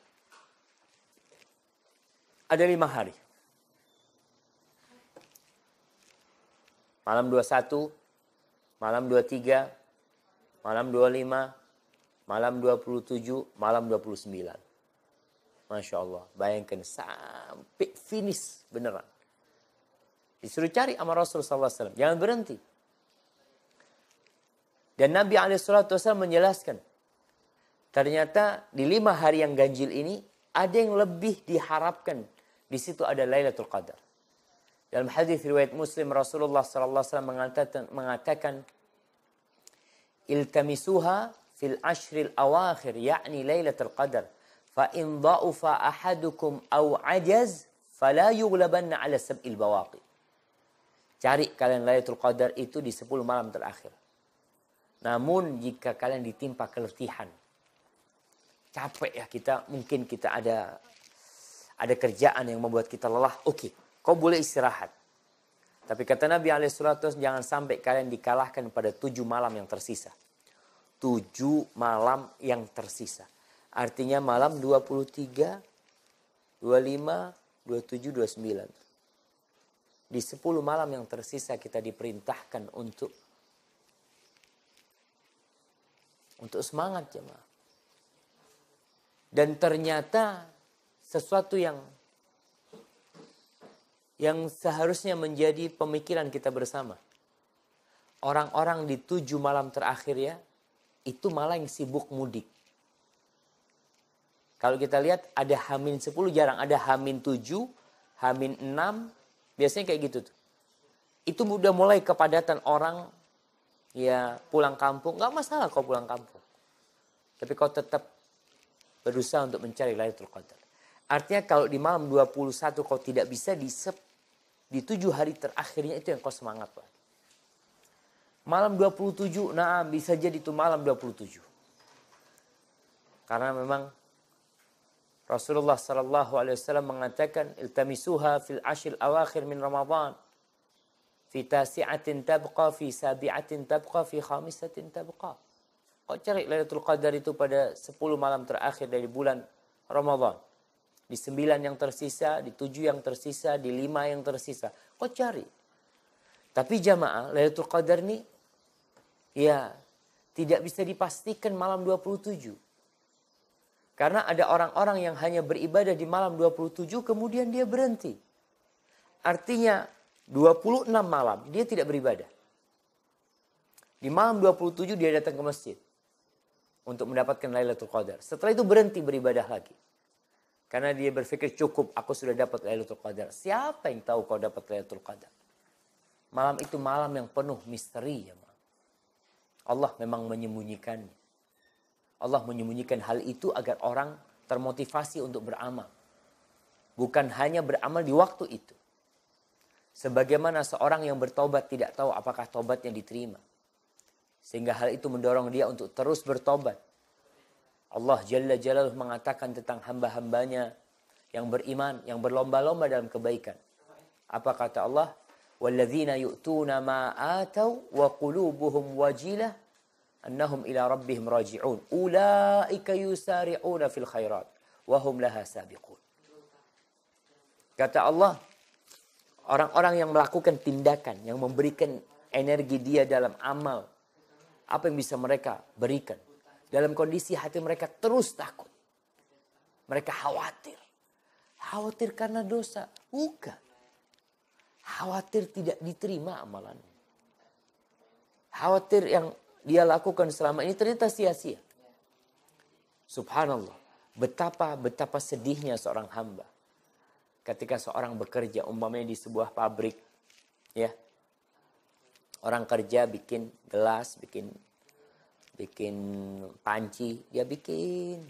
ada lima hari. Malam 21, malam 23, malam 25, malam 27, malam 29. Masya Allah, bayangkan sampai finish beneran. Disuruh cari sama Rasulullah SAW, jangan berhenti. Dan Nabi SAW menjelaskan, ternyata di lima hari yang ganjil ini, ada yang lebih diharapkan. Di situ ada Lailatul Qadar. Dalam hadis riwayat Muslim Rasulullah sallallahu alaihi wasallam mengatakan, iltamisuha fil ashril awakhir yakni lailatul qadar. Fa in dha'ufa ahadukum aw ajaz fala yughlabanna ala sab'il bawaqi. Cari kalian lailatul qadar itu di 10 malam terakhir. Namun jika kalian ditimpa keletihan capek ya kita mungkin kita ada ada kerjaan yang membuat kita lelah oke okay Kau boleh istirahat. Tapi kata Nabi SAW, jangan sampai kalian dikalahkan pada tujuh malam yang tersisa. Tujuh malam yang tersisa. Artinya malam 23, 25, 27, 29. Di 10 malam yang tersisa kita diperintahkan untuk untuk semangat jemaah. Dan ternyata sesuatu yang yang seharusnya menjadi pemikiran kita bersama. Orang-orang di tujuh malam terakhir ya, itu malah yang sibuk mudik. Kalau kita lihat ada hamin sepuluh jarang, ada hamin tujuh, hamin enam, biasanya kayak gitu tuh. Itu udah mulai kepadatan orang ya pulang kampung, nggak masalah kau pulang kampung. Tapi kau tetap berusaha untuk mencari Lailatul Qadar. Artinya kalau di malam 21 kau tidak bisa di di tujuh hari terakhirnya itu yang kau semangat Pak. Malam 27, nah bisa jadi itu malam 27. Karena memang Rasulullah sallallahu alaihi wasallam mengatakan iltamisuha fil ashil awakhir min Ramadan. Fi tasi'atin tabqa fi sabi'atin tabqa fi khamisatin tabqa. Kau cari Lailatul Qadar itu pada 10 malam terakhir dari bulan Ramadan di sembilan yang tersisa, di tujuh yang tersisa, di lima yang tersisa. Kau cari. Tapi jamaah Lailatul Qadar ini ya tidak bisa dipastikan malam 27. Karena ada orang-orang yang hanya beribadah di malam 27 kemudian dia berhenti. Artinya 26 malam dia tidak beribadah. Di malam 27 dia datang ke masjid untuk mendapatkan Lailatul Qadar. Setelah itu berhenti beribadah lagi. Karena dia berpikir cukup aku sudah dapat Lailatul Qadar. Siapa yang tahu kau dapat Lailatul Qadar? Malam itu malam yang penuh misteri ya. Allah memang menyembunyikannya. Allah menyembunyikan hal itu agar orang termotivasi untuk beramal. Bukan hanya beramal di waktu itu. Sebagaimana seorang yang bertobat tidak tahu apakah tobatnya diterima. Sehingga hal itu mendorong dia untuk terus bertobat Allah Jalla Jalaluh mengatakan tentang hamba-hambanya yang beriman, yang berlomba-lomba dalam kebaikan. Apa kata Allah? Walladzina yu'tuna ma atau wa qulubuhum wajilah annahum ila rabbihim raji'un. Ulaika yusari'una fil khairat wa hum. Kata Allah, orang-orang yang melakukan tindakan, yang memberikan energi dia dalam amal, apa yang bisa mereka berikan? Dalam kondisi hati mereka terus takut. Mereka khawatir. Khawatir karena dosa. Bukan. Khawatir tidak diterima amalannya. Khawatir yang dia lakukan selama ini ternyata sia-sia. Subhanallah. Betapa betapa sedihnya seorang hamba. Ketika seorang bekerja umpamanya di sebuah pabrik. Ya. Orang kerja bikin gelas, bikin bikin panci, dia bikin.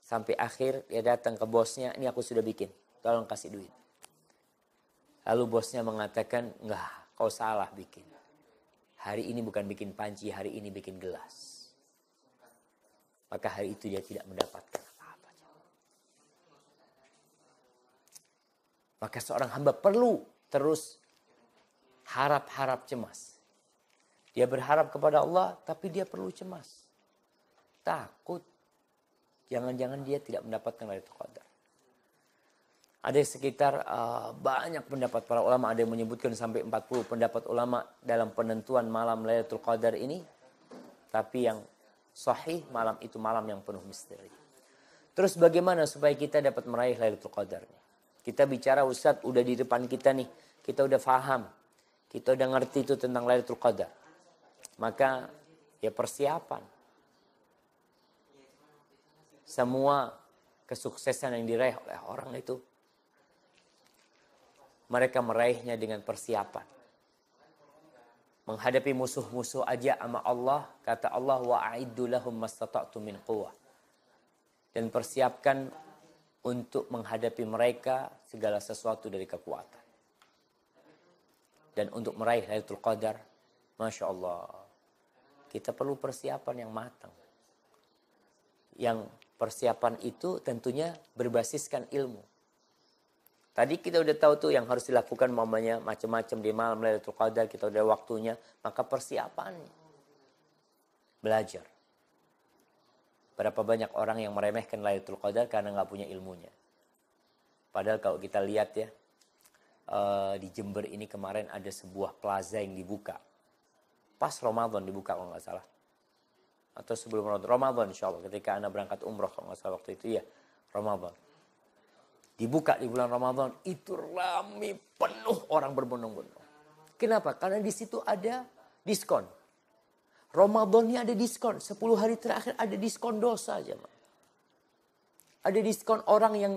Sampai akhir dia datang ke bosnya, ini aku sudah bikin, tolong kasih duit. Lalu bosnya mengatakan, enggak, kau salah bikin. Hari ini bukan bikin panci, hari ini bikin gelas. Maka hari itu dia tidak mendapatkan apa-apa. Maka seorang hamba perlu terus harap-harap cemas. Dia berharap kepada Allah, tapi dia perlu cemas. Takut. Jangan-jangan dia tidak mendapatkan Lailatul Qadar. Ada sekitar uh, banyak pendapat para ulama, ada yang menyebutkan sampai 40 pendapat ulama dalam penentuan malam Lailatul Qadar ini. Tapi yang sahih malam itu malam yang penuh misteri. Terus bagaimana supaya kita dapat meraih Lailatul Qadarnya? Kita bicara Ustadz udah di depan kita nih, kita udah faham, kita udah ngerti itu tentang Lailatul Qadar. Maka ya persiapan. Semua kesuksesan yang diraih oleh orang itu mereka meraihnya dengan persiapan. Menghadapi musuh-musuh aja sama Allah, kata Allah wa a'iddu lahum mastata'tu min. Dan persiapkan untuk menghadapi mereka segala sesuatu dari kekuatan. Dan untuk meraih Lailatul Qadar, Masya Allah, kita perlu persiapan yang matang. Yang persiapan itu tentunya berbasiskan ilmu. Tadi kita udah tahu tuh yang harus dilakukan mamanya macam-macam di malam Lailatul Qadar, kita udah waktunya, maka persiapannya. Belajar. Berapa banyak orang yang meremehkan Lailatul Qadar karena nggak punya ilmunya. Padahal kalau kita lihat ya, uh, di Jember ini kemarin ada sebuah plaza yang dibuka. Pas Ramadan dibuka kalau nggak salah. Atau sebelum Ramadan, insya Allah ketika anak berangkat umroh kalau nggak salah waktu itu ya, Ramadan. Dibuka di bulan Ramadan, itu rame penuh orang berbondong-bondong. Kenapa? Karena di situ ada diskon. Ramadannya ada diskon. 10 hari terakhir ada diskon dosa aja. Ada diskon orang yang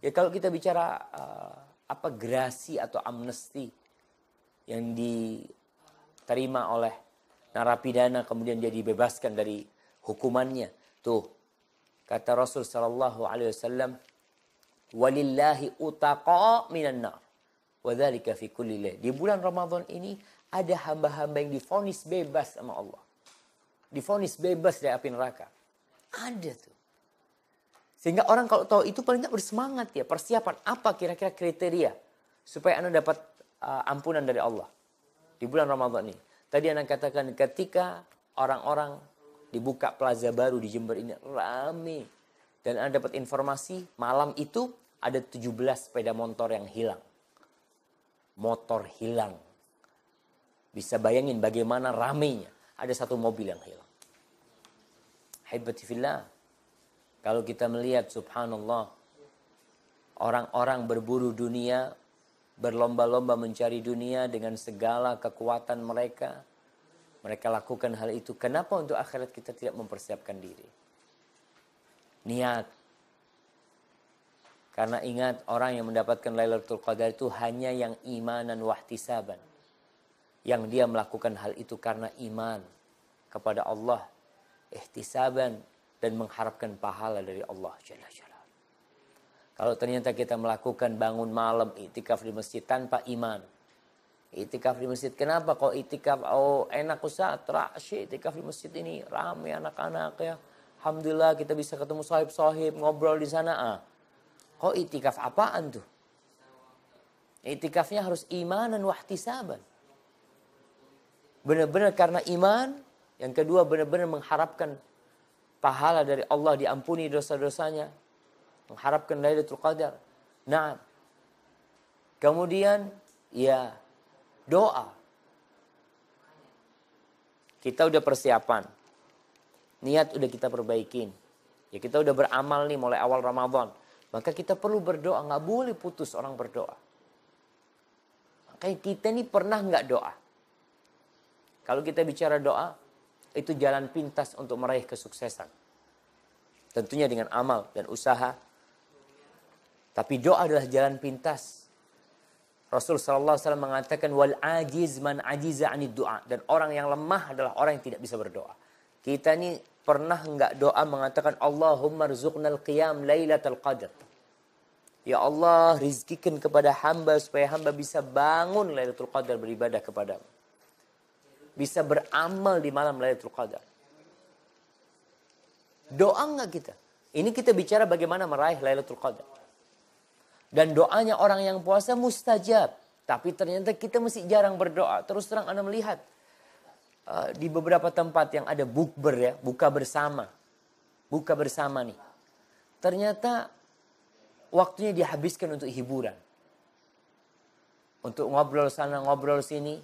ya kalau kita bicara uh, apa grasi atau amnesti yang diterima oleh narapidana kemudian dia dibebaskan dari hukumannya. Tuh kata Rasul sallallahu alaihi wasallam walillahi utaqa minan nar. Wadzalika fi kulli Di bulan Ramadan ini ada hamba-hamba yang difonis bebas sama Allah. Difonis bebas dari api neraka. Ada tuh. Sehingga orang kalau tahu itu paling nggak bersemangat ya. Persiapan apa kira-kira kriteria supaya anda dapat uh, ampunan dari Allah di bulan Ramadan ini. Tadi anda katakan ketika orang-orang dibuka plaza baru di Jember ini rame dan anda dapat informasi malam itu ada 17 sepeda motor yang hilang. Motor hilang bisa bayangin bagaimana ramenya. Ada satu mobil yang hilang. Haibatifillah. Kalau kita melihat subhanallah. Orang-orang berburu dunia. Berlomba-lomba mencari dunia dengan segala kekuatan mereka. Mereka lakukan hal itu. Kenapa untuk akhirat kita tidak mempersiapkan diri? Niat. Karena ingat orang yang mendapatkan Lailatul Qadar itu hanya yang imanan wahtisaban yang dia melakukan hal itu karena iman kepada Allah, ihtisaban dan mengharapkan pahala dari Allah Jalla Jalla. Kalau ternyata kita melakukan bangun malam itikaf di masjid tanpa iman. Itikaf di masjid. Kenapa kok itikaf? Oh enak Ustaz, rasyid itikaf di masjid ini. Ramai anak-anak ya. Alhamdulillah kita bisa ketemu sahib-sahib, ngobrol di sana. Ah. Kok itikaf apaan tuh? Itikafnya harus iman dan wahtisaban. Benar-benar karena iman. Yang kedua benar-benar mengharapkan pahala dari Allah diampuni dosa-dosanya. Mengharapkan Lailatul Qadar. Nah, kemudian ya doa. Kita udah persiapan. Niat udah kita perbaikin. Ya kita udah beramal nih mulai awal Ramadan. Maka kita perlu berdoa. Nggak boleh putus orang berdoa. Makanya kita nih pernah nggak doa? Kalau kita bicara doa, itu jalan pintas untuk meraih kesuksesan. Tentunya dengan amal dan usaha. Tapi doa adalah jalan pintas. Rasul sallallahu alaihi wasallam mengatakan wal ajiz man ajiza anid doa dan orang yang lemah adalah orang yang tidak bisa berdoa. Kita ini pernah enggak doa mengatakan Allahumma rzuqnal qiyam lailatul qadr. Ya Allah rizkikan kepada hamba supaya hamba bisa bangun Lailatul Qadar beribadah kepadamu bisa beramal di malam Lailatul Qadar. Doa nggak kita? Ini kita bicara bagaimana meraih Lailatul Qadar. Dan doanya orang yang puasa mustajab. Tapi ternyata kita mesti jarang berdoa. Terus terang Anda melihat uh, di beberapa tempat yang ada bukber ya, buka bersama. Buka bersama nih. Ternyata waktunya dihabiskan untuk hiburan. Untuk ngobrol sana, ngobrol sini.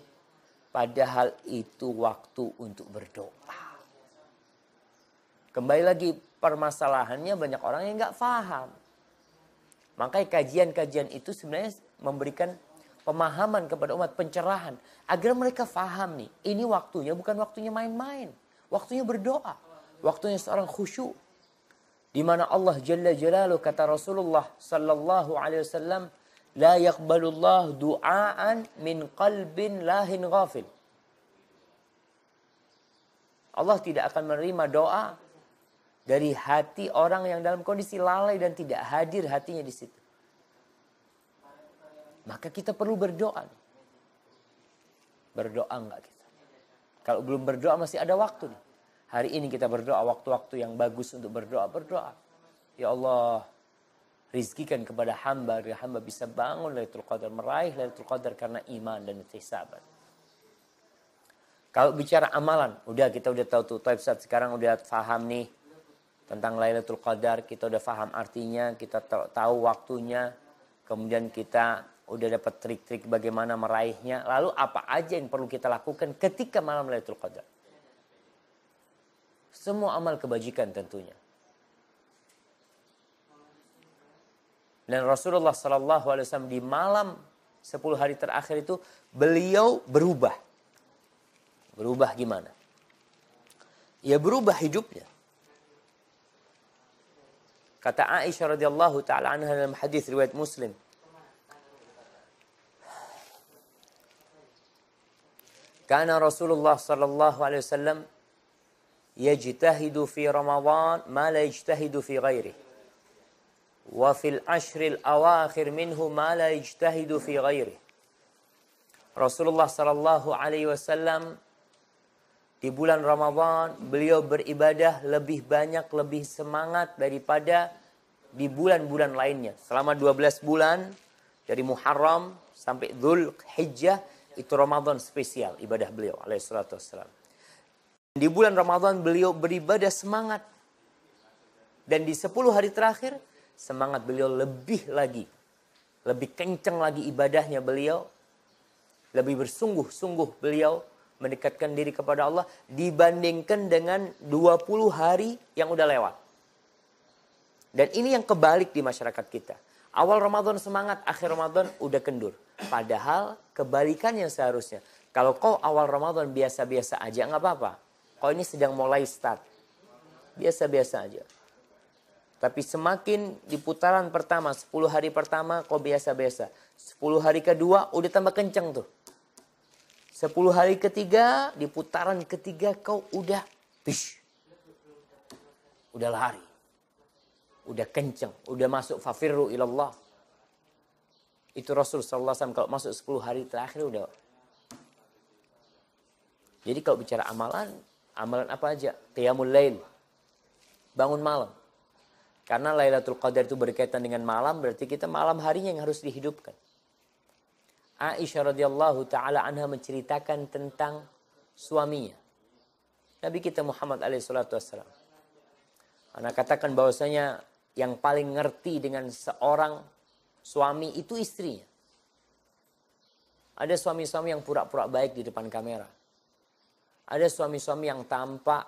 Padahal itu waktu untuk berdoa. Kembali lagi permasalahannya banyak orang yang nggak paham. Makanya kajian-kajian itu sebenarnya memberikan pemahaman kepada umat pencerahan agar mereka faham nih ini waktunya bukan waktunya main-main. Waktunya berdoa. Waktunya seorang khusyuk. Di mana Allah Jalla Jalaluhu kata Rasulullah sallallahu alaihi wasallam la yaqbalullah du'aan min qalbin lahin ghafil. Allah tidak akan menerima doa dari hati orang yang dalam kondisi lalai dan tidak hadir hatinya di situ. Maka kita perlu berdoa. Berdoa enggak kita? Kalau belum berdoa masih ada waktu nih. Hari ini kita berdoa waktu-waktu yang bagus untuk berdoa. Berdoa. Ya Allah, rizkikan kepada hamba agar hamba bisa bangun Lailatul Qadar, meraih Lailatul Qadar karena iman dan ihtisaban. Kalau bicara amalan, udah kita udah tahu tuh Taib saat sekarang udah paham nih tentang Lailatul Qadar, kita udah paham artinya, kita tahu waktunya, kemudian kita udah dapat trik-trik bagaimana meraihnya. Lalu apa aja yang perlu kita lakukan ketika malam Lailatul Qadar? Semua amal kebajikan tentunya. Dan Rasulullah Sallallahu Alaihi Wasallam di malam 10 hari terakhir itu beliau berubah Berubah gimana? Ya berubah hidupnya. kata Aisyah radhiyallahu taala anha dalam hadis riwayat Muslim كان رسول الله صلى الله عليه وسلم يجتهد في رمضان ما لا يجتهد في غيره وفي العشر الأواخر منه ما لا يجتهد في غيره. رسول الله صلى الله عليه وسلم di bulan Ramadan beliau beribadah lebih banyak, lebih semangat daripada di bulan-bulan lainnya. Selama 12 bulan dari Muharram sampai Dhul Hijjah itu Ramadan spesial ibadah beliau alaihi salatu wassalam. Di bulan Ramadan beliau beribadah semangat. Dan di 10 hari terakhir semangat beliau lebih lagi. Lebih kencang lagi ibadahnya beliau. Lebih bersungguh-sungguh beliau mendekatkan diri kepada Allah dibandingkan dengan 20 hari yang udah lewat. Dan ini yang kebalik di masyarakat kita. Awal Ramadan semangat, akhir Ramadan udah kendur. Padahal kebalikannya seharusnya. Kalau kau awal Ramadan biasa-biasa aja nggak apa-apa. Kau ini sedang mulai start. Biasa-biasa aja. Tapi semakin di putaran pertama, 10 hari pertama kau biasa-biasa. 10 hari kedua udah tambah kenceng tuh. Sepuluh hari ketiga, di putaran ketiga kau udah pish. Udah lari. Udah kenceng. Udah masuk fafirru ilallah. Itu Rasul SAW kalau masuk sepuluh hari terakhir udah. Jadi kalau bicara amalan, amalan apa aja? Qiyamul lail. Bangun malam. Karena Lailatul Qadar itu berkaitan dengan malam, berarti kita malam harinya yang harus dihidupkan. Aisyah radhiyallahu taala anha menceritakan tentang suaminya. Nabi kita Muhammad alaihi salatu wassalam. Anak katakan bahwasanya yang paling ngerti dengan seorang suami itu istrinya. Ada suami-suami yang pura-pura baik di depan kamera. Ada suami-suami yang tampak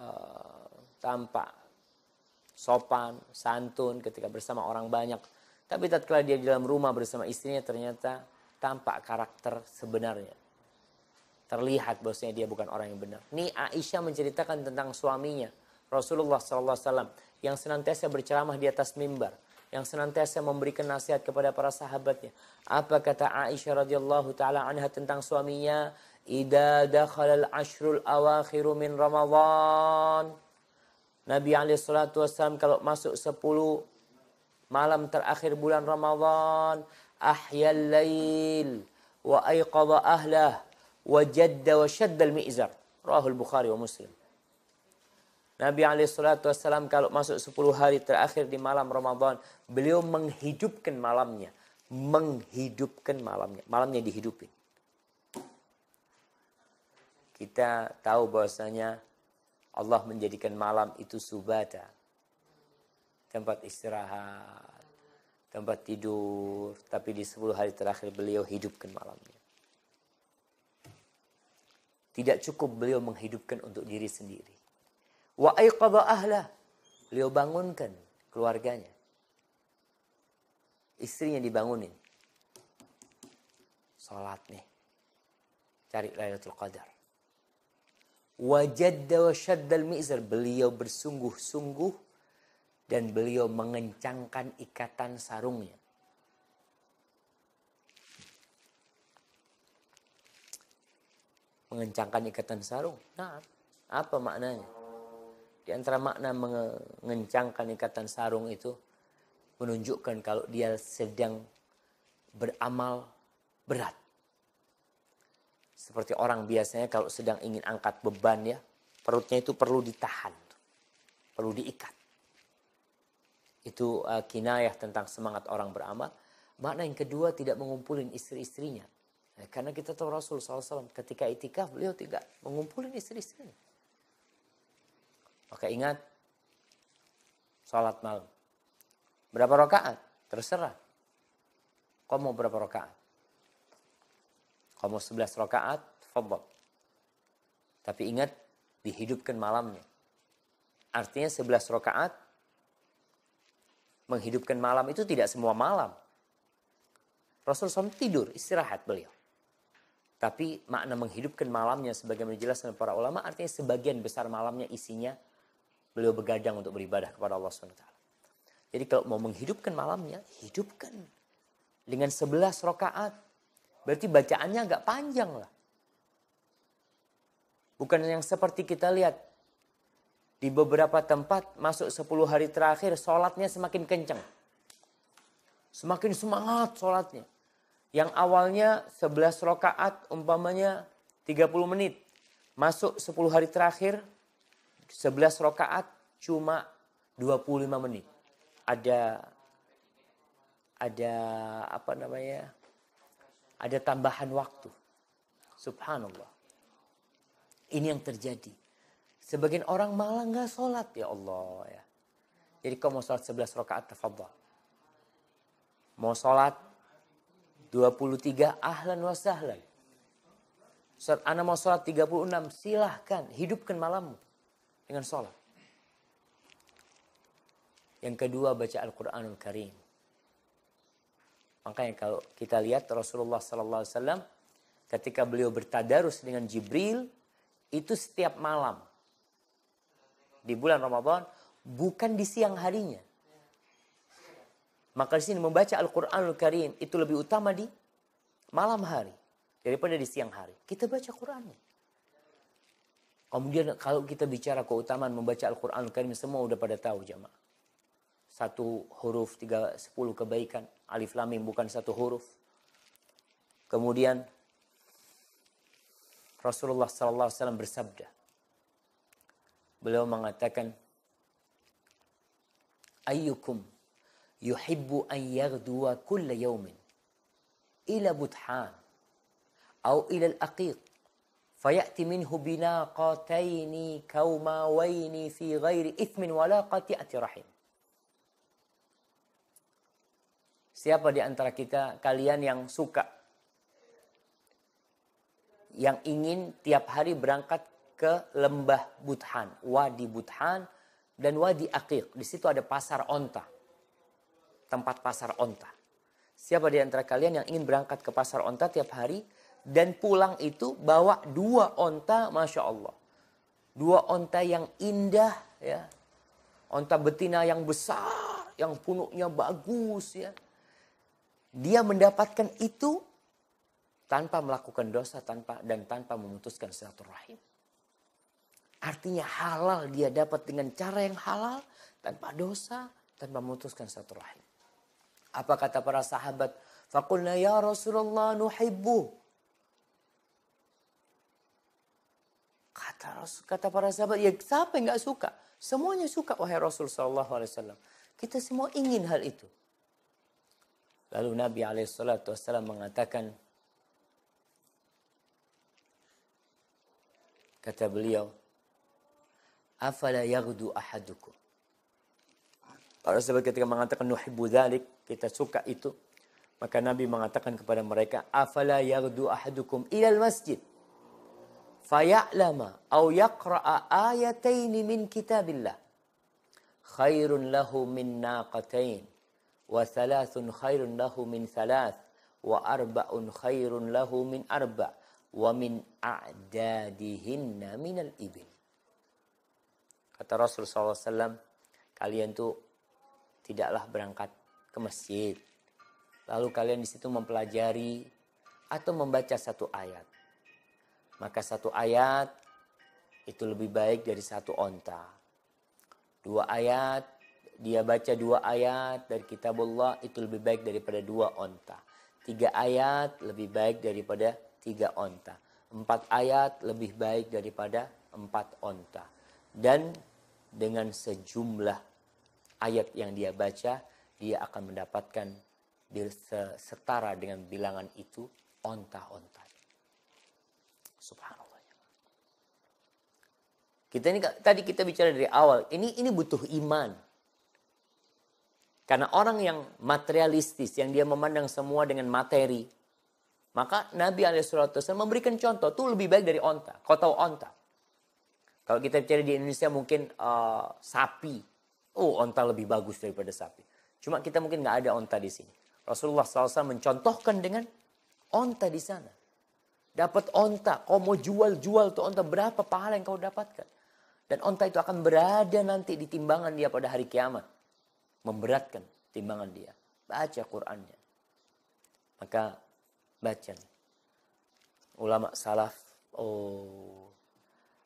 uh, tampak sopan, santun ketika bersama orang banyak. Tapi tatkala dia di dalam rumah bersama istrinya ternyata tampak karakter sebenarnya. Terlihat bahwasanya dia bukan orang yang benar. Ini Aisyah menceritakan tentang suaminya, Rasulullah SAW, yang senantiasa berceramah di atas mimbar, yang senantiasa memberikan nasihat kepada para sahabatnya. Apa kata Aisyah radhiyallahu taala anha tentang suaminya? Ida dakhala al-ashrul awakhiru min Ramadan. Nabi alaihi kalau masuk 10 malam terakhir bulan Ramadan, ahyal lail wa ayqadha ahlah wa jadda wa shadda al-mi'zar. Rahul Bukhari wa Muslim. Nabi kalau masuk 10 hari terakhir di malam Ramadan, beliau menghidupkan malamnya. Menghidupkan malamnya. Malamnya dihidupin. Kita tahu bahwasanya Allah menjadikan malam itu subata. Tempat istirahat, tempat tidur. Tapi di 10 hari terakhir beliau hidupkan malamnya. Tidak cukup beliau menghidupkan untuk diri sendiri Wa aiqadha ahlah. Beliau bangunkan keluarganya. Istrinya dibangunin. Salat nih. Cari Lailatul Qadar. Wajadda wa syaddal mi'zar. Beliau bersungguh-sungguh dan beliau mengencangkan ikatan sarungnya. Mengencangkan ikatan sarung. Nah, apa maknanya? Di antara makna mengencangkan ikatan sarung itu menunjukkan kalau dia sedang beramal berat. Seperti orang biasanya kalau sedang ingin angkat beban ya, perutnya itu perlu ditahan, perlu diikat. Itu uh, kinayah tentang semangat orang beramal. Makna yang kedua tidak mengumpulin istri-istrinya. Nah, karena kita tahu Rasul SAW ketika itikaf beliau tidak mengumpulin istri-istrinya. Maka ingat, sholat malam. Berapa rakaat? Terserah. Kau mau berapa rakaat? Kau mau 11 rakaat? Fadol. Tapi ingat, dihidupkan malamnya. Artinya 11 rakaat menghidupkan malam itu tidak semua malam. Rasul SAW tidur, istirahat beliau. Tapi makna menghidupkan malamnya sebagaimana dijelaskan para ulama artinya sebagian besar malamnya isinya beliau begadang untuk beribadah kepada Allah SWT. Jadi kalau mau menghidupkan malamnya, hidupkan. Dengan 11 rakaat. Berarti bacaannya agak panjang lah. Bukan yang seperti kita lihat. Di beberapa tempat masuk 10 hari terakhir sholatnya semakin kencang. Semakin semangat sholatnya. Yang awalnya 11 rakaat umpamanya 30 menit. Masuk 10 hari terakhir 11 rakaat cuma 25 menit. Ada ada apa namanya? Ada tambahan waktu. Subhanallah. Ini yang terjadi. Sebagian orang malah nggak sholat ya Allah ya. Jadi kau mau sholat 11 rakaat tafadhal. Mau sholat 23 ahlan wa sahlan. Saat Anda mau sholat 36 silahkan hidupkan malammu dengan sholat. Yang kedua baca Al-Quranul Karim. Makanya kalau kita lihat Rasulullah Sallallahu Alaihi ketika beliau bertadarus dengan Jibril itu setiap malam di bulan Ramadan bukan di siang harinya. Maka di sini membaca Al-Quranul Karim itu lebih utama di malam hari daripada di siang hari. Kita baca Qurannya. Kemudian kalau kita bicara keutamaan membaca Al-Quran Karim semua udah pada tahu jamaah. Satu huruf, tiga, sepuluh kebaikan. Alif lamim bukan satu huruf. Kemudian Rasulullah SAW bersabda Beliau mengatakan, Ayyukum yuhibbu an yaghduwa kulla yawmin ila buthan atau ila al-aqiq فيأتي منه بناقتين كوماوين في غير إثم ولا قطيعة رحم Siapa di antara kita kalian yang suka yang ingin tiap hari berangkat ke lembah Buthan, Wadi Buthan dan Wadi Aqiq. Di situ ada pasar onta. Tempat pasar onta. Siapa di antara kalian yang ingin berangkat ke pasar onta tiap hari dan pulang itu bawa dua onta, masya Allah, dua onta yang indah, ya, onta betina yang besar, yang punuknya bagus, ya. Dia mendapatkan itu tanpa melakukan dosa, tanpa dan tanpa memutuskan silaturahim. Artinya halal dia dapat dengan cara yang halal, tanpa dosa, tanpa memutuskan silaturahim. Apa kata para sahabat? Fakulna ya Rasulullah nuhibbu Kata kata para sahabat, ya siapa yang nggak suka? Semuanya suka wahai Rasul Wasallam. Kita semua ingin hal itu. Lalu Nabi Alaihissalam mengatakan, kata beliau, afala yaghdu ahadukum. Para sahabat ketika mengatakan nuhibbu dzalik, kita suka itu. Maka Nabi mengatakan kepada mereka, afala yaghdu ahadukum ilal masjid faya'lama au yaqra'a ayataini min kitabillah khairun lahu min naqatain wa thalathun khairun lahu min thalath wa arba'un khairun lahu min arba' wa min a'dadihinna minal ibil kata Rasul SAW kalian tuh tidaklah berangkat ke masjid lalu kalian di situ mempelajari atau membaca satu ayat maka satu ayat itu lebih baik dari satu onta. Dua ayat, dia baca dua ayat dari kitab Allah itu lebih baik daripada dua onta. Tiga ayat lebih baik daripada tiga onta. Empat ayat lebih baik daripada empat onta. Dan dengan sejumlah ayat yang dia baca, dia akan mendapatkan setara dengan bilangan itu onta-onta. Subhanallah. Kita ini tadi kita bicara dari awal, ini ini butuh iman. Karena orang yang materialistis, yang dia memandang semua dengan materi, maka Nabi SAW memberikan contoh, itu lebih baik dari onta. Kau tahu onta? Kalau kita bicara di Indonesia mungkin uh, sapi. Oh, onta lebih bagus daripada sapi. Cuma kita mungkin nggak ada onta di sini. Rasulullah SAW mencontohkan dengan onta di sana. Dapat onta, kau mau jual-jual tuh onta, berapa pahala yang kau dapatkan? Dan onta itu akan berada nanti di timbangan dia pada hari kiamat. Memberatkan timbangan dia. Baca Qur'annya. Maka baca. Ulama salaf, oh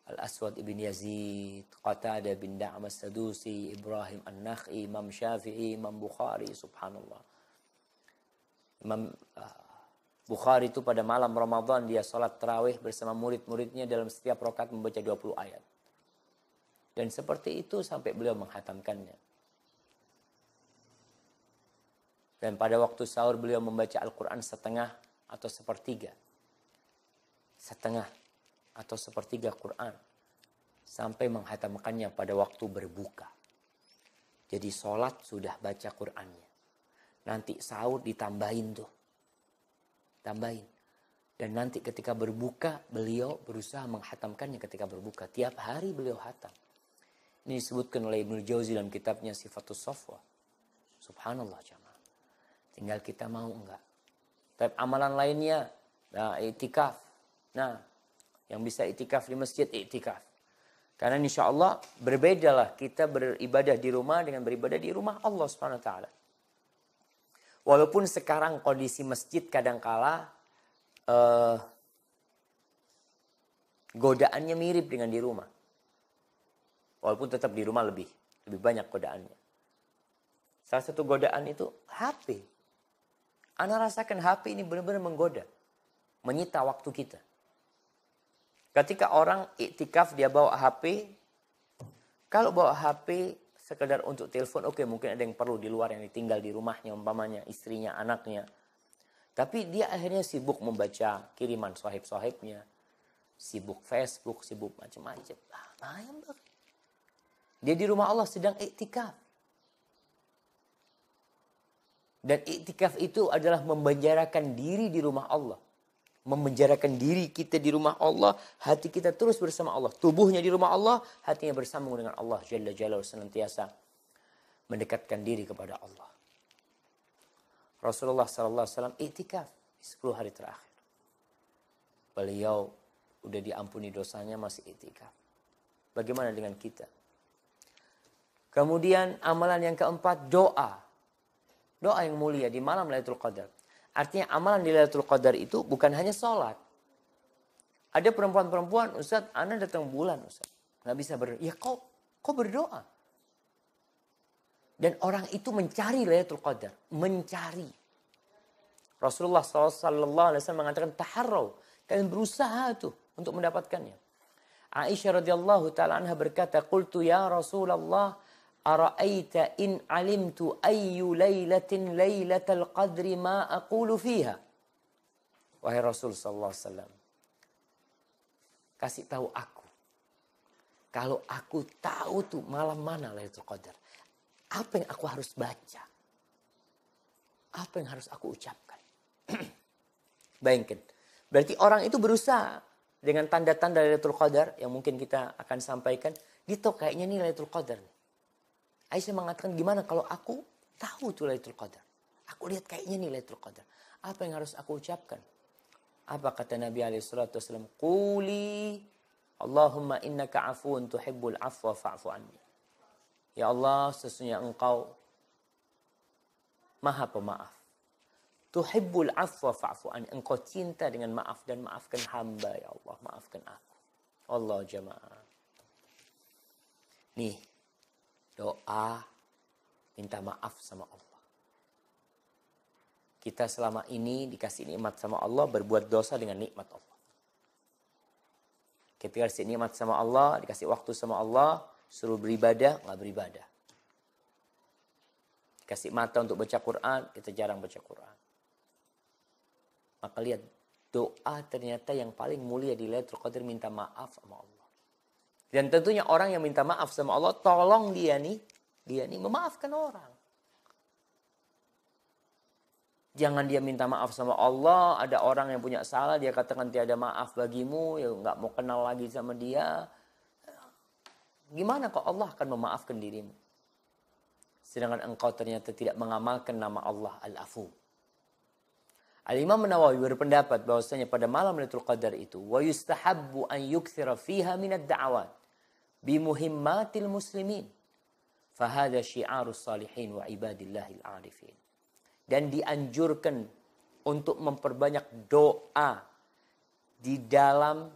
Al-Aswad ibn Yazid, Qatada bin Da'am Sadusi, Ibrahim An-Nakhi, Imam Syafi'i, Imam Bukhari, subhanallah. Imam uh, Bukhari itu pada malam Ramadan dia sholat terawih bersama murid-muridnya dalam setiap rokat membaca 20 ayat. Dan seperti itu sampai beliau menghatamkannya. Dan pada waktu sahur beliau membaca Al-Quran setengah atau sepertiga. Setengah atau sepertiga Quran. Sampai menghatamkannya pada waktu berbuka. Jadi sholat sudah baca Qurannya. Nanti sahur ditambahin tuh tambahin. Dan nanti ketika berbuka, beliau berusaha menghatamkannya ketika berbuka. Tiap hari beliau hatam. Ini disebutkan oleh Ibnu Jauzi dalam kitabnya Sifatus Sofwa. Subhanallah jamaah. Tinggal kita mau enggak. Tapi amalan lainnya, nah itikaf. Nah, yang bisa itikaf di masjid, itikaf. Karena insya Allah berbedalah kita beribadah di rumah dengan beribadah di rumah Allah subhanahu ta'ala. Walaupun sekarang kondisi masjid kadangkala uh, godaannya mirip dengan di rumah. Walaupun tetap di rumah lebih lebih banyak godaannya. Salah satu godaan itu HP. Anda rasakan HP ini benar-benar menggoda. Menyita waktu kita. Ketika orang iktikaf dia bawa HP. Kalau bawa HP sekedar untuk telepon, oke okay, mungkin ada yang perlu di luar yang ditinggal di rumahnya, umpamanya istrinya, anaknya. Tapi dia akhirnya sibuk membaca kiriman sohib-sohibnya, sibuk Facebook, sibuk macam-macam. Ah, dia di rumah Allah sedang iktikaf. Dan iktikaf itu adalah membenjarakan diri di rumah Allah memenjarakan diri kita di rumah Allah, hati kita terus bersama Allah. Tubuhnya di rumah Allah, hatinya bersambung dengan Allah Jalla Jalla senantiasa mendekatkan diri kepada Allah. Rasulullah sallallahu alaihi wasallam itikaf 10 hari terakhir. Beliau udah diampuni dosanya masih itikaf. Bagaimana dengan kita? Kemudian amalan yang keempat doa. Doa yang mulia di malam Lailatul Qadar. Artinya amalan di Lailatul Qadar itu bukan hanya sholat. Ada perempuan-perempuan, Ustaz, Anda datang bulan, Ustaz. Nggak bisa berdoa. Ya kok, kok berdoa? Dan orang itu mencari Lailatul Qadar. Mencari. Rasulullah SAW mengatakan taharraw. Kalian berusaha tuh untuk mendapatkannya. Aisyah radhiyallahu taala anha berkata, "Qultu ya Rasulullah, ara'aita in alimtu ayyu lailatin lailatal qadri ma aqulu fiha?" Wahai Rasul sallallahu alaihi wasallam, kasih tahu aku. Kalau aku tahu tuh malam mana Lailatul Qadar, apa yang aku harus baca? Apa yang harus aku ucapkan? [clears throat] Bayangkan. Berarti orang itu berusaha dengan tanda-tanda Lailatul Qadar yang mungkin kita akan sampaikan, gitu kayaknya ini Lailatul Qadar. Aisyah mengatakan gimana kalau aku tahu itu Lailatul Qadar. Aku lihat kayaknya ini Lailatul Qadar. Apa yang harus aku ucapkan? Apa kata Nabi SAW? Quli Allahumma innaka afuun tuhibbul afwa fa'fu anni. Ya Allah, sesungguhnya engkau maha pemaaf. Tuhibbul afwa fa'fu an. Engkau cinta dengan maaf dan maafkan hamba ya Allah. Maafkan aku. Allah jamaah. Nih. Doa. Minta maaf sama Allah. Kita selama ini dikasih nikmat sama Allah. Berbuat dosa dengan nikmat Allah. Kita dikasih nikmat sama Allah. Dikasih waktu sama Allah. Suruh beribadah. nggak beribadah. Dikasih mata untuk baca Quran. Kita jarang baca Quran maka lihat doa ternyata yang paling mulia di Lailatul Qadar minta maaf sama Allah. Dan tentunya orang yang minta maaf sama Allah, tolong dia nih, dia nih memaafkan orang. Jangan dia minta maaf sama Allah, ada orang yang punya salah, dia katakan tiada maaf bagimu, ya nggak mau kenal lagi sama dia. Gimana kok Allah akan memaafkan dirimu? Sedangkan engkau ternyata tidak mengamalkan nama Allah Al-Afu. Al-Imam Nawawi berpendapat bahwasanya pada malam Lailatul Qadar itu wa yustahabbu an yukthira fiha min ad-da'awat bi muhimmatil muslimin. Fahada syiarus salihin wa ibadillahil arifin. Dan dianjurkan untuk memperbanyak doa di dalam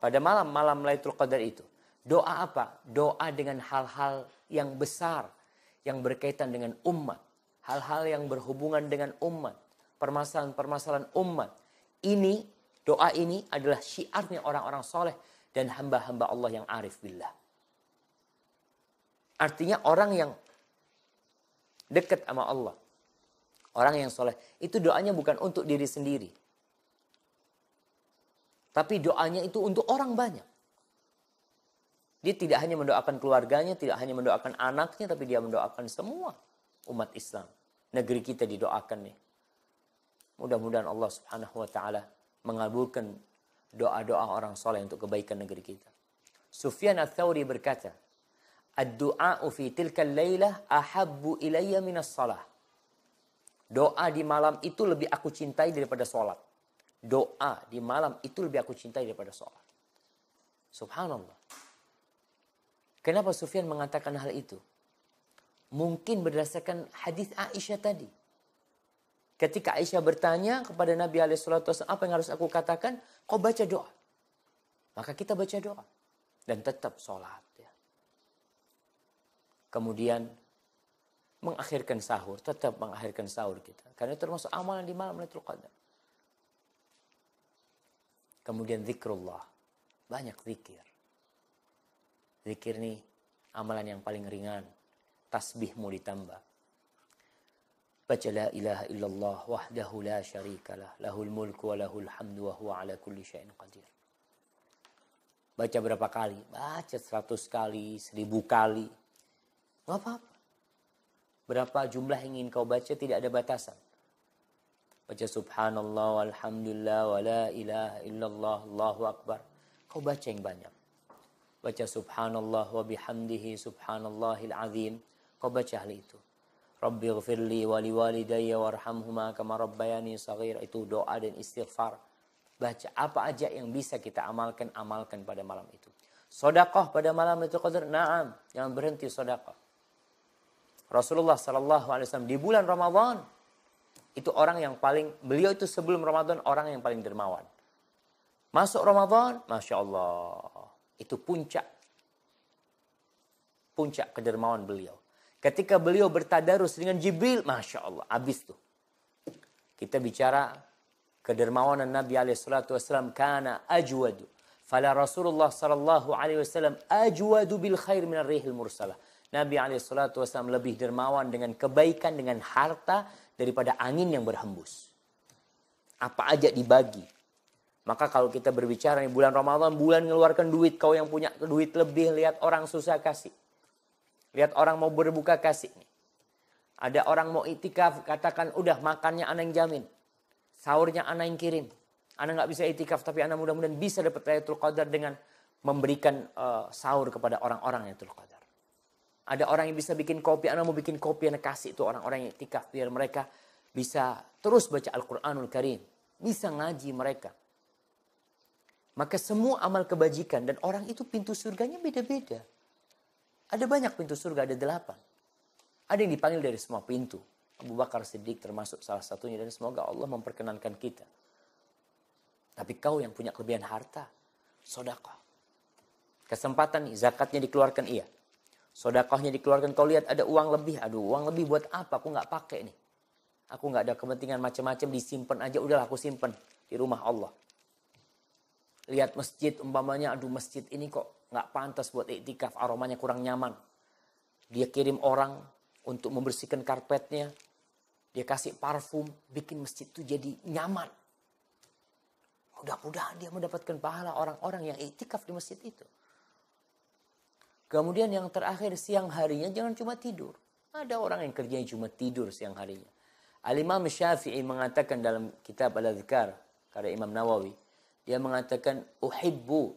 pada malam malam Lailatul Qadar itu. Doa apa? Doa dengan hal-hal yang besar yang berkaitan dengan umat, hal-hal yang berhubungan dengan umat permasalahan-permasalahan umat. Ini, doa ini adalah syiarnya orang-orang soleh dan hamba-hamba Allah yang arif billah. Artinya orang yang dekat sama Allah. Orang yang soleh. Itu doanya bukan untuk diri sendiri. Tapi doanya itu untuk orang banyak. Dia tidak hanya mendoakan keluarganya, tidak hanya mendoakan anaknya, tapi dia mendoakan semua umat Islam. Negeri kita didoakan nih. Mudah-mudahan Allah Subhanahu wa taala mengabulkan doa-doa orang soleh untuk kebaikan negeri kita. Sufyan ats-Tsauri berkata, "Ad-du'a fi tilka lailah ahabbu ilayya minas salah." Doa di malam itu lebih aku cintai daripada sholat. Doa di malam itu lebih aku cintai daripada sholat. Subhanallah. Kenapa Sufyan mengatakan hal itu? Mungkin berdasarkan hadis Aisyah tadi. Ketika Aisyah bertanya kepada Nabi SAW, apa yang harus aku katakan? Kau baca doa. Maka kita baca doa. Dan tetap sholat. Ya. Kemudian mengakhirkan sahur. Tetap mengakhirkan sahur kita. Karena termasuk amalan di malam Lailatul Qadar. Kemudian zikrullah. Banyak zikir. Zikir ini amalan yang paling ringan. Tasbihmu ditambah Baca la ilaha illallah wahdahu la syarikalah. Lahul mulku wa lahul hamdu wa huwa ala kulli syai'in qadir. Baca berapa kali? Baca seratus kali, seribu kali. Gak apa-apa. Berapa jumlah yang ingin kau baca tidak ada batasan. Baca subhanallah walhamdulillah wa la ilaha illallah allahu akbar. Kau baca yang banyak. Baca subhanallah wa bihamdihi subhanallahil azim. Kau baca hal itu. Rabbi ghafirli wali walidayya warhamhuma kama rabbayani saghir. Itu doa dan istighfar. Baca apa aja yang bisa kita amalkan, amalkan pada malam itu. Sodakoh pada malam itu qadar, naam. Jangan berhenti sodakoh. Rasulullah SAW di bulan Ramadan itu orang yang paling beliau itu sebelum Ramadan orang yang paling dermawan. Masuk Ramadan, masya Allah, itu puncak puncak kedermawan beliau. Ketika beliau bertadarus dengan Jibril, Masya Allah, habis tuh. Kita bicara kedermawanan Nabi SAW, kana ajwadu, Fala Rasulullah sallallahu alaihi wasallam ajwadu bil khair min rihil mursalah. Nabi alaihi salatu wasallam lebih dermawan dengan kebaikan dengan harta daripada angin yang berhembus. Apa aja dibagi. Maka kalau kita berbicara di bulan Ramadan, bulan mengeluarkan duit, kau yang punya duit lebih, lihat orang susah kasih. Lihat orang mau berbuka kasih. Ada orang mau itikaf, katakan udah makannya anak yang jamin. Sahurnya anak yang kirim. Anda nggak bisa itikaf, tapi Anda mudah-mudahan bisa dapat Lailatul Qadar dengan memberikan uh, sahur kepada orang-orang yang Lailatul Qadar. Ada orang yang bisa bikin kopi, Anda mau bikin kopi, Anda kasih itu orang-orang yang itikaf biar mereka bisa terus baca Al-Quranul Karim. Bisa ngaji mereka. Maka semua amal kebajikan dan orang itu pintu surganya beda-beda. Ada banyak pintu surga, ada delapan. Ada yang dipanggil dari semua pintu. Abu Bakar Siddiq termasuk salah satunya dan semoga Allah memperkenankan kita. Tapi kau yang punya kelebihan harta, sodakoh. Kesempatan zakatnya dikeluarkan iya. Sodakohnya dikeluarkan, kau lihat ada uang lebih. Aduh, uang lebih buat apa? Aku nggak pakai nih. Aku nggak ada kepentingan macam-macam, disimpan aja. Udah aku simpan di rumah Allah. Lihat masjid umpamanya, aduh masjid ini kok nggak pantas buat iktikaf, aromanya kurang nyaman. Dia kirim orang untuk membersihkan karpetnya. Dia kasih parfum, bikin masjid itu jadi nyaman. Mudah-mudahan dia mendapatkan pahala orang-orang yang itikaf di masjid itu. Kemudian yang terakhir siang harinya jangan cuma tidur. Ada orang yang kerjanya cuma tidur siang harinya. Al-Imam Syafi'i mengatakan dalam kitab Al-Adhkar, karya Imam Nawawi, dia mengatakan, uhibbu,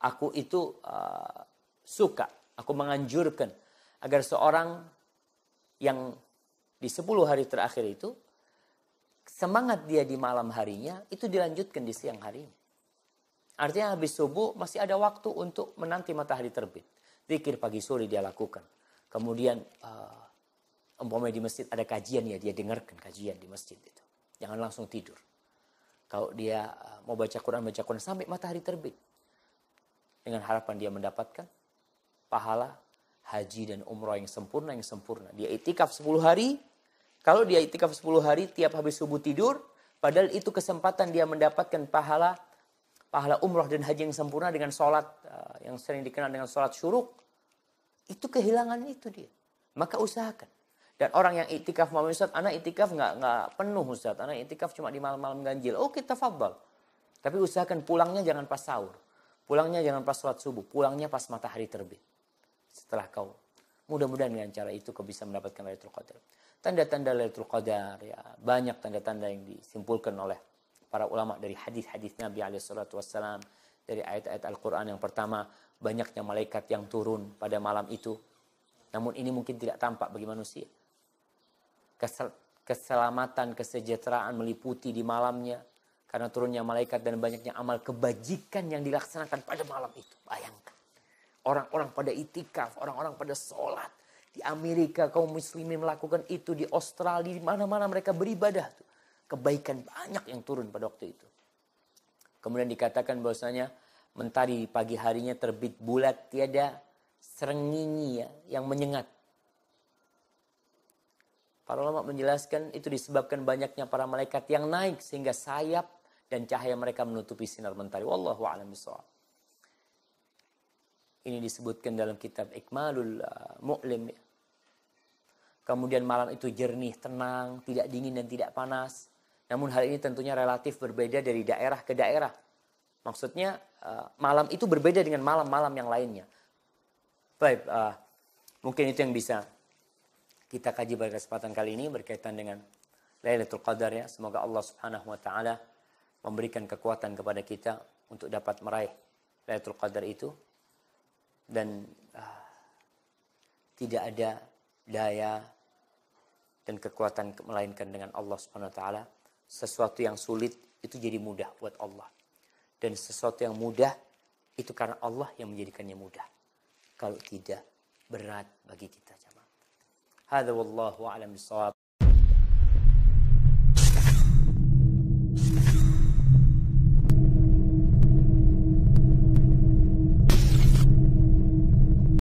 aku itu uh, suka, aku menganjurkan agar seorang yang di 10 hari terakhir itu semangat dia di malam harinya itu dilanjutkan di siang harinya. Artinya habis subuh masih ada waktu untuk menanti matahari terbit. Zikir pagi sore dia lakukan. Kemudian uh, umpamanya di masjid ada kajian ya dia dengarkan kajian di masjid itu. Jangan langsung tidur. Kalau dia uh, mau baca Quran baca Quran sampai matahari terbit. Dengan harapan dia mendapatkan pahala haji dan umroh yang sempurna yang sempurna. Dia itikaf 10 hari kalau dia itikaf 10 hari tiap habis subuh tidur, padahal itu kesempatan dia mendapatkan pahala pahala umroh dan haji yang sempurna dengan sholat uh, yang sering dikenal dengan sholat syuruk, itu kehilangan itu dia. Maka usahakan. Dan orang yang itikaf mau Ustaz, anak itikaf nggak nggak penuh Ustaz, anak itikaf cuma di malam-malam ganjil. Oh kita fabel. Tapi usahakan pulangnya jangan pas sahur. Pulangnya jangan pas sholat subuh, pulangnya pas matahari terbit. Setelah kau. Mudah-mudahan dengan cara itu kau bisa mendapatkan Lailatul Qadar tanda-tanda Lailatul Qadar ya banyak tanda-tanda yang disimpulkan oleh para ulama dari hadis-hadis Nabi alaihi wassalam dari ayat-ayat Al-Qur'an yang pertama banyaknya malaikat yang turun pada malam itu namun ini mungkin tidak tampak bagi manusia Kesel keselamatan kesejahteraan meliputi di malamnya karena turunnya malaikat dan banyaknya amal kebajikan yang dilaksanakan pada malam itu bayangkan orang-orang pada itikaf orang-orang pada sholat di Amerika kaum muslimin melakukan itu. Di Australia, di mana-mana mereka beribadah. Kebaikan banyak yang turun pada waktu itu. Kemudian dikatakan bahwasanya mentari pagi harinya terbit bulat tiada serengingi ya, yang menyengat. Para ulama menjelaskan itu disebabkan banyaknya para malaikat yang naik sehingga sayap dan cahaya mereka menutupi sinar mentari. Wallahu a'lam bishawab. Ini disebutkan dalam kitab Ikmalul uh, Mu'lim. Kemudian malam itu jernih, tenang, tidak dingin dan tidak panas. Namun hal ini tentunya relatif berbeda dari daerah ke daerah. Maksudnya uh, malam itu berbeda dengan malam-malam yang lainnya. Baik, uh, mungkin itu yang bisa kita kaji pada kesempatan kali ini berkaitan dengan Lailatul Qadar ya. Semoga Allah Subhanahu wa taala memberikan kekuatan kepada kita untuk dapat meraih Lailatul Qadar itu dan uh, tidak ada daya dan kekuatan melainkan dengan Allah Subhanahu wa taala. Sesuatu yang sulit itu jadi mudah buat Allah. Dan sesuatu yang mudah itu karena Allah yang menjadikannya mudah. Kalau tidak berat bagi kita jemaah. Hadza wallahu a'lam bissawab.